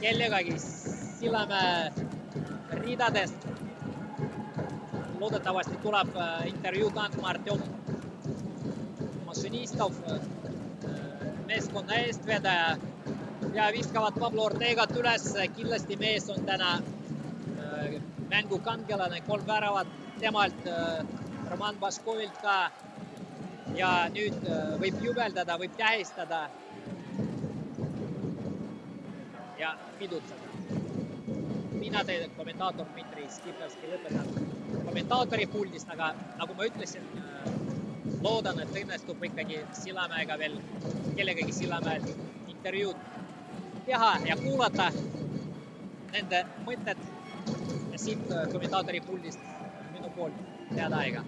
kellegagi Sillamäe ridadest. loodetavasti tuleb intervjuud andma Artjom Mašinistov, meeskonna eestvedaja. Ja viskavad Pablo Ortegat üles, kindlasti mees on täna mängu kangelane, kolm väravat temalt, Roman Baškovilt ka ja nüüd võib jubeldada, võib tähistada. Ja pidutseda. mina teile kommentaator Dmitri Skipevski lõpetan kommentaatori puldist, aga nagu ma ütlesin, loodan, et õnnestub ikkagi Sillamäega veel kellegagi Sillamäel intervjuud teha ja kuulata nende mõtted siit kommentaatori puldist minu poolt head aega.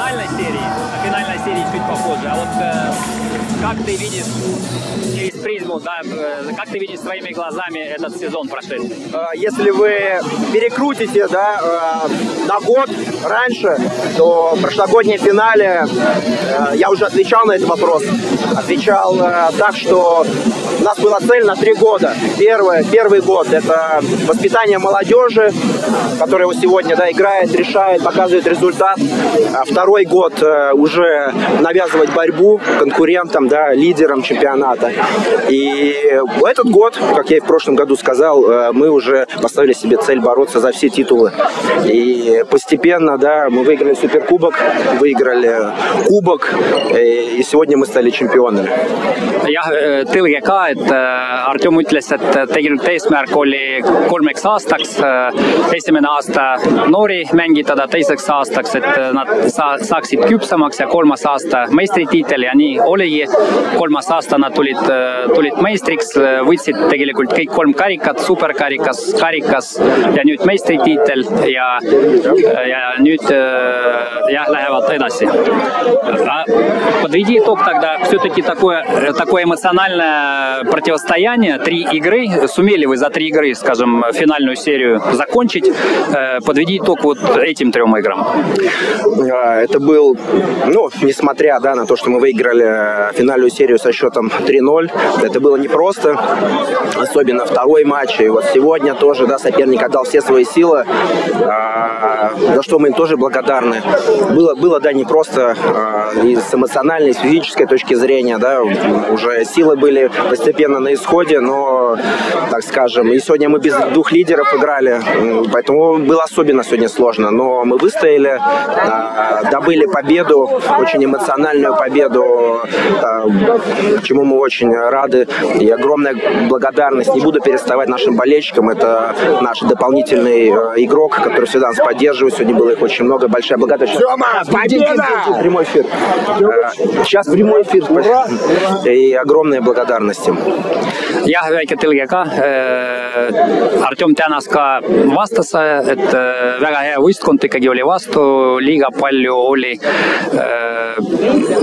Финальной серии, а финальной серии чуть попозже, а вот э, как ты видишь призму, да, э, как ты видишь своими глазами этот сезон прошедший?
Если вы перекрутите, да, э, на год раньше, то в прошлогоднем финале э, я уже отвечал на этот вопрос. Отвечал э, так, что у нас была цель на три года. Первый, первый год – это воспитание молодежи, которая вот сегодня да, играет, решает, показывает результат. А второй год э, уже навязывать борьбу конкурентам, да, лидерам чемпионата. И этот год, как я и в прошлом году сказал, э, мы уже поставили себе цель бороться за все титулы. И постепенно, да, мы выиграли Суперкубок, выиграли Кубок, и сегодня мы стали чемпионами.
äh, Artjom ütles, et tegelikult eesmärk oli kolmeks aastaks. Äh, esimene aasta noori mängitada, teiseks aastaks, et nad sa saaksid küpsemaks ja kolmas aasta meistritiitel ja nii oligi. kolmas aasta nad tulid, äh, tulid meistriks, võitsid tegelikult kõik kolm karikat, superkarikas, karikas ja nüüd meistritiitel ja, ja nüüd jah, lähevad edasi. Подведи итог тогда, все-таки такое, такое эмоциональное противостояние, три игры. Сумели вы за три игры, скажем, финальную серию закончить? Подведи итог вот этим трем играм.
Это был, ну, несмотря да, на то, что мы выиграли финальную серию со счетом 3-0, это было непросто, особенно второй матч. И вот сегодня тоже да, соперник отдал все свои силы, за что мы им тоже благодарны. Было, было да, непросто и с эмоциональной, и с физической точки зрения, да, уже силы были постепенно на исходе, но, так скажем, и сегодня мы без двух лидеров играли, поэтому было особенно сегодня сложно, но мы выстояли, добыли победу, очень эмоциональную победу, чему мы очень рады, и огромная благодарность, не буду переставать нашим болельщикам, это наш дополнительный игрок, который всегда нас поддерживает, сегодня было их очень много, большая благодарность. Победа! Прямой эфир. Сейчас прямой эфир. И огромные благодарности.
jah, väike tõlge ka. Artjom tänas ka vastase, et väga hea võistkond ikkagi oli vastu, liiga palju oli,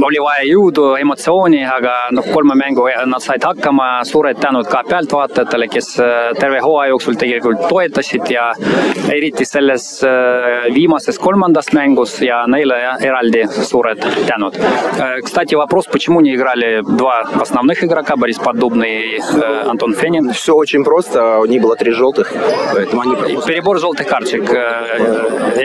oli vaja jõudu, emotsiooni, aga noh, kolme mängu nad said hakkama. suured tänud ka pealtvaatajatele, kes terve hooaja jooksul tegelikult toetasid ja eriti selles viimases kolmandas mängus ja neile eraldi suured tänud. Кстати, вопрос, почему не играли два основных игрока, Борис Поддубный и Антон Фенин?
Все очень просто, у них было три желтых, поэтому они.
Pereboor žoltih kaartšik.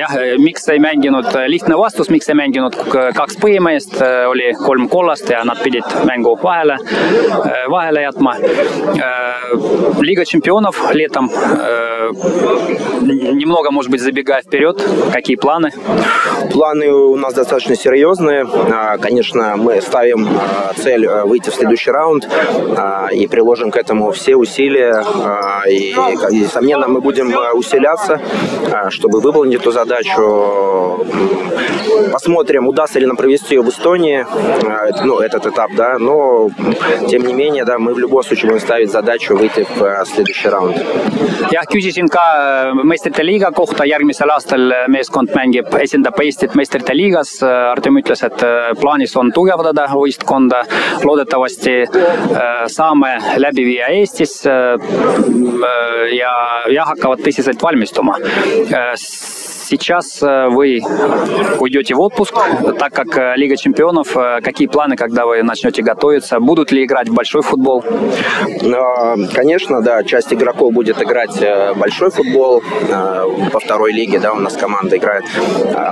jah, miks ei mänginud, lihtne vastus, miks ei mänginud kaks põhimeest, oli kolm kollast ja nad pidid mängu vahele, vahele jätma. Liiga чемпионов летом. Немного, может быть, забегая вперед, какие планы?
Планы у нас достаточно серьезные. Конечно, мы ставим цель выйти в следующий раунд и приложим к этому все усилия. И, несомненно, мы будем усиляться, чтобы выполнить эту задачу. Посмотрим, удастся ли нам провести ее в Эстонии, ну, этот этап, да, но, тем не менее, да, мы в любом случае будем ставить задачу выйти в следующий раунд.
jah, küsisin ka meistrite liiga kohta, järgmisel aastal meeskond mängib, esindab Eestit meistrite liigas. Artem ütles, et plaanis on tugevdada võistkonda, loodetavasti saame läbi viia Eestis ja, ja hakkavad tõsiselt valmistuma Сейчас вы уйдете в отпуск, так как Лига чемпионов. Какие планы, когда вы начнете готовиться? Будут ли играть в большой футбол?
Конечно, да. Часть игроков будет играть большой футбол по второй лиге, да, у нас команда играет.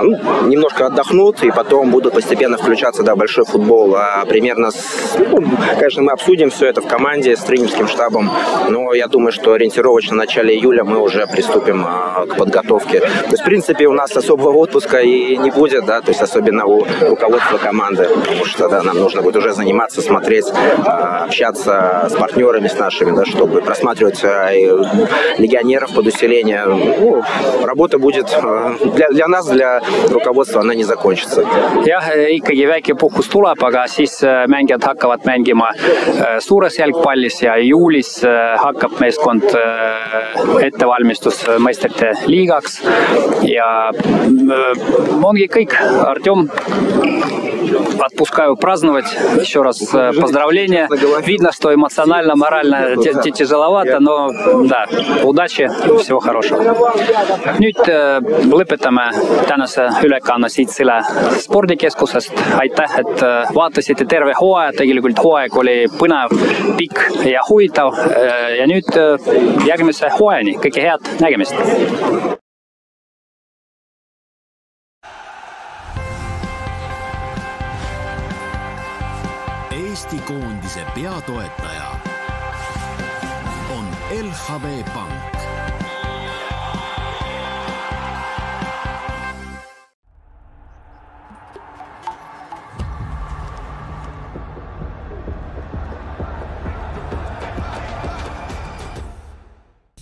Ну, немножко отдохнут и потом будут постепенно включаться, да, в большой футбол. А примерно, с, ну, конечно, мы обсудим все это в команде с тренерским штабом, но я думаю, что ориентировочно в начале июля мы уже приступим к подготовке. То есть, в принципе, принципе, у нас особого отпуска и не будет, да, то есть особенно у руководства команды, потому что да, нам нужно будет уже заниматься, смотреть, общаться с партнерами, с нашими, да, чтобы просматривать легионеров под усиление. Ну, работа будет для, для нас, для руководства, она не закончится.
jah, ikkagi väike puhkus tuleb, aga siis mängijad hakkavad mängima suures jalgpallis ja juulis hakkab meeskond ettevalmistus meistrite liigaks ja э, ongi kõik, Artем отпускаю праздновать. Еще раз э, поздравления. Видно, что эмоционально, морально тяжеловато, но да, удачи, всего хорошего. nüüd äh, lõpetame tänase ülekanne siit selle spordikeskusest. aitäh, et äh, vaatasite terve hooaja, tegelikult hooaeg oli põnev, pikk ja huvitav. Äh, ja nüüd järgmise hooajani, kõike head, nägemist!
Eesti koondise peatoetaja on LHV Pank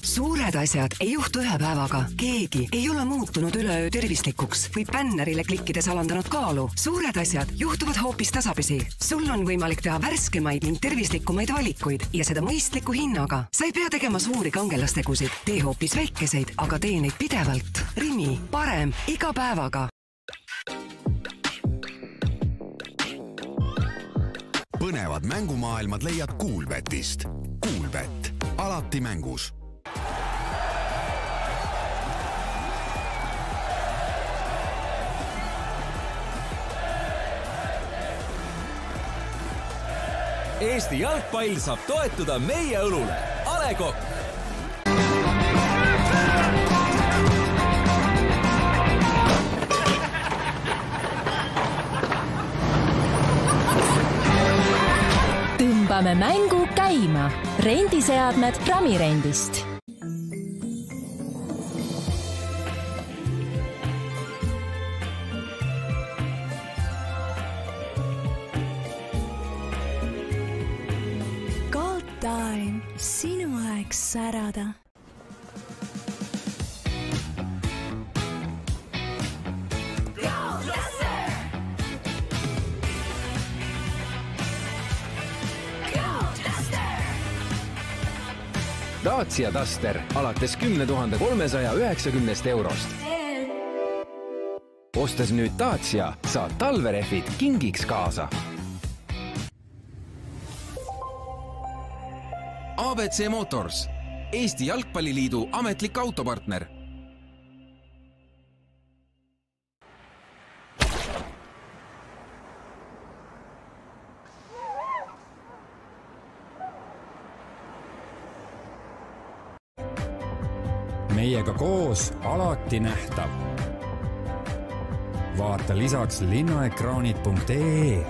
suured asjad ei juhtu ühe päevaga. keegi ei ole muutunud üleöö tervislikuks või bännerile klikkides alandanud kaalu. suured asjad juhtuvad hoopis tasapisi. sul on võimalik teha värskemaid ning tervislikumaid valikuid ja seda mõistliku hinnaga. sa ei pea tegema suuri kangelastegusid, tee hoopis väikeseid, aga tee neid pidevalt. Rimi, parem iga päevaga.
põnevad mängumaailmad leiad Kuulbetist. Kuulbett, alati mängus
Eesti jalgpall saab toetuda meie õlule. A Le Coq
tõmbame mängu käima. rendiseadmed Pramirendist
Dacia Duster alates kümne tuhande kolmesaja üheksakümnest eurost. ostes nüüd Dacia, saad talverehvid kingiks kaasa
abc Motors, Eesti Jalgpalliliidu ametlik autopartner
meiega koos alati nähtav. vaata lisaks linnaekraanid.ee